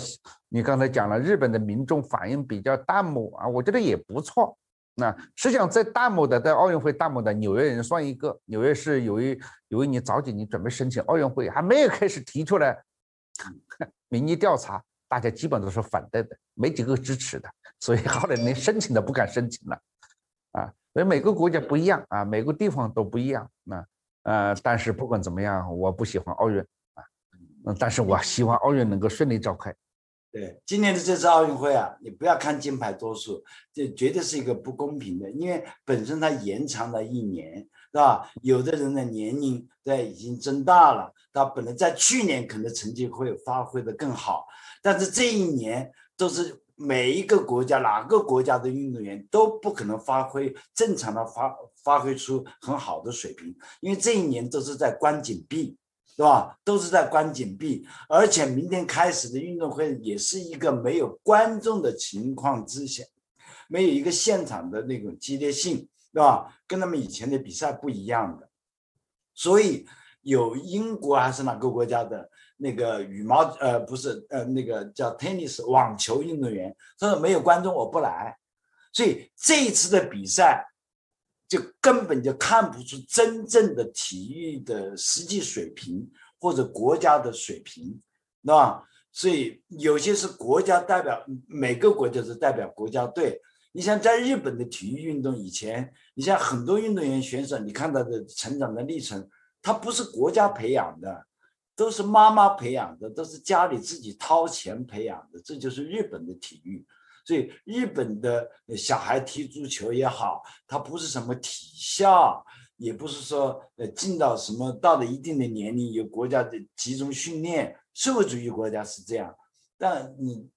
你刚才讲了日本的民众反应比较淡漠啊，我觉得也不错。那实际上在淡漠的，在奥运会淡漠的纽约人算一个。纽约是由于由于你早几年准备申请奥运会，还没有开始提出来 民意调查，大家基本都是反对的，没几个支持的，所以后来连申请都不敢申请了。所以每个国家不一样啊，每个地方都不一样。那呃，但是不管怎么样，我不喜欢奥运啊，但是我希望奥运能够顺利召开。对，今年的这次奥运会啊，你不要看金牌多数，这绝对是一个不公平的，因为本身它延长了一年，是吧？有的人的年龄对已经增大了，他本来在去年可能成绩会发挥的更好，但是这一年都是。每一个国家，哪个国家的运动员都不可能发挥正常的发发挥出很好的水平，因为这一年都是在关紧闭，是吧？都是在关紧闭，而且明天开始的运动会也是一个没有观众的情况之下，没有一个现场的那种激烈性，对吧？跟他们以前的比赛不一样的，所以有英国还是哪个国家的？那个羽毛呃不是呃那个叫 tennis 网球运动员，他说没有观众我不来，所以这一次的比赛，就根本就看不出真正的体育的实际水平或者国家的水平，对吧？所以有些是国家代表，每个国家是代表国家队。你像在日本的体育运动以前，你像很多运动员选手，你看他的成长的历程，他不是国家培养的，都是妈妈培养的，都是家里自己掏钱培养的，这就是日本的体育。所以日本的小孩踢足球也好，他不是什么体校，也不是说呃进到什么到了一定的年龄有国家的集中训练。社会主义国家是这样，但你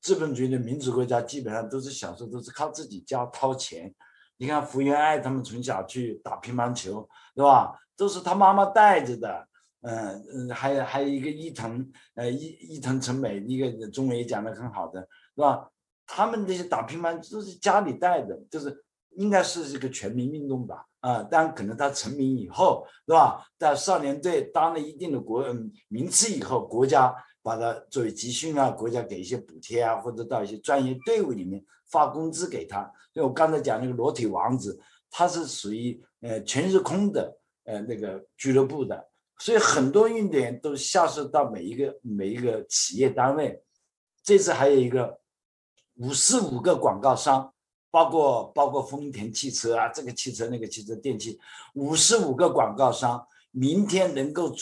资本主义的民主国家基本上都是小时候都是靠自己家掏钱。你看福原爱他们从小去打乒乓球，对吧？都是他妈妈带着的。嗯嗯，还有还有一个伊藤，呃伊伊藤成美，一个中文也讲得很好的，是吧？他们这些打乒乓都是家里带的，就是应该是这个全民运动吧？啊，当然可能他成名以后，是吧？在少年队当了一定的国嗯名次以后，国家把他作为集训啊，国家给一些补贴啊，或者到一些专业队伍里面发工资给他。所以我刚才讲那个裸体王子，他是属于呃全日空的呃那个俱乐部的，所以很多运动员都下设到每一个每一个企业单位。这次还有一个。五十五个广告商，包括包括丰田汽车啊，这个汽车那个汽车电器，五十五个广告商，明天能够，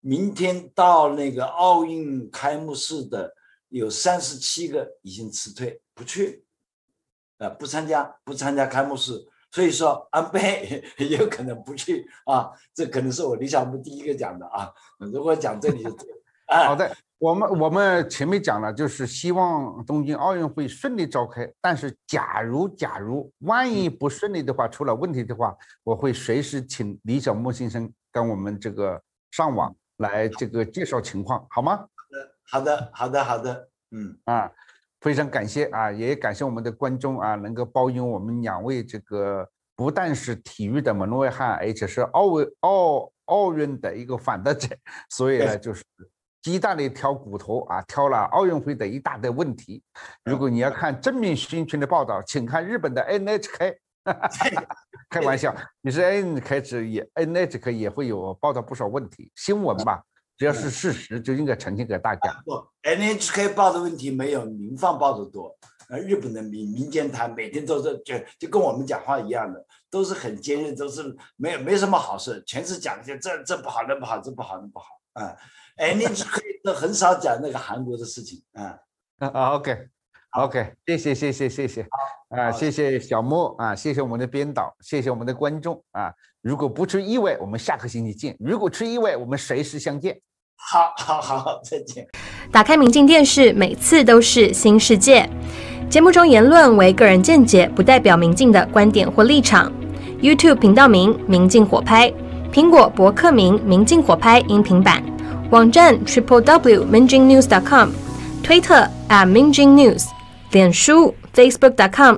明天到那个奥运开幕式的有三十七个已经辞退不去，啊，不参加不参加开幕式，所以说安倍 也有可能不去啊，这可能是我李小牧第一个讲的啊，如果讲这里就 啊，好的。我们我们前面讲了，就是希望东京奥运会顺利召开。但是，假如假如万一不顺利的话，出了问题的话，我会随时请李小牧先生跟我们这个上网来这个介绍情况，好吗？好的，好的，好的，嗯啊，非常感谢啊，也感谢我们的观众啊，能够包容我们两位这个不但是体育的门外汉，而且是奥运奥奥运的一个反对者，所以呢，就是。鸡蛋里挑骨头啊，挑了奥运会的一大堆问题。如果你要看正面宣传的报道，请看日本的 NHK。开玩笑，你是 NHK 也 NHK 也会有报道不少问题。新闻吧，只要是事实就应该呈现给大家。不，NHK 报的问题没有民放报的多。呃，日本的民民间台每天都是就就跟我们讲话一样的，都是很尖锐，都是没有没什么好事，全是讲一些这这不好那不好，这不好那不好啊。哎，你可以都很少讲那个韩国的事情啊。啊，OK，OK，谢谢，谢谢，谢谢。啊，谢谢小莫啊，谢谢我们的编导，谢谢我们的观众啊。如果不出意外，我们下个星期见；如果出意外，我们随时相见。好，好，好，再见。打开明镜电视，每次都是新世界。节目中言论为个人见解，不代表明镜的观点或立场。YouTube 频道名：明镜火拍，苹果博客名：明镜火拍音频版。网站 triple w minjingnews.com，推特 at minjingnews，脸书 facebook.com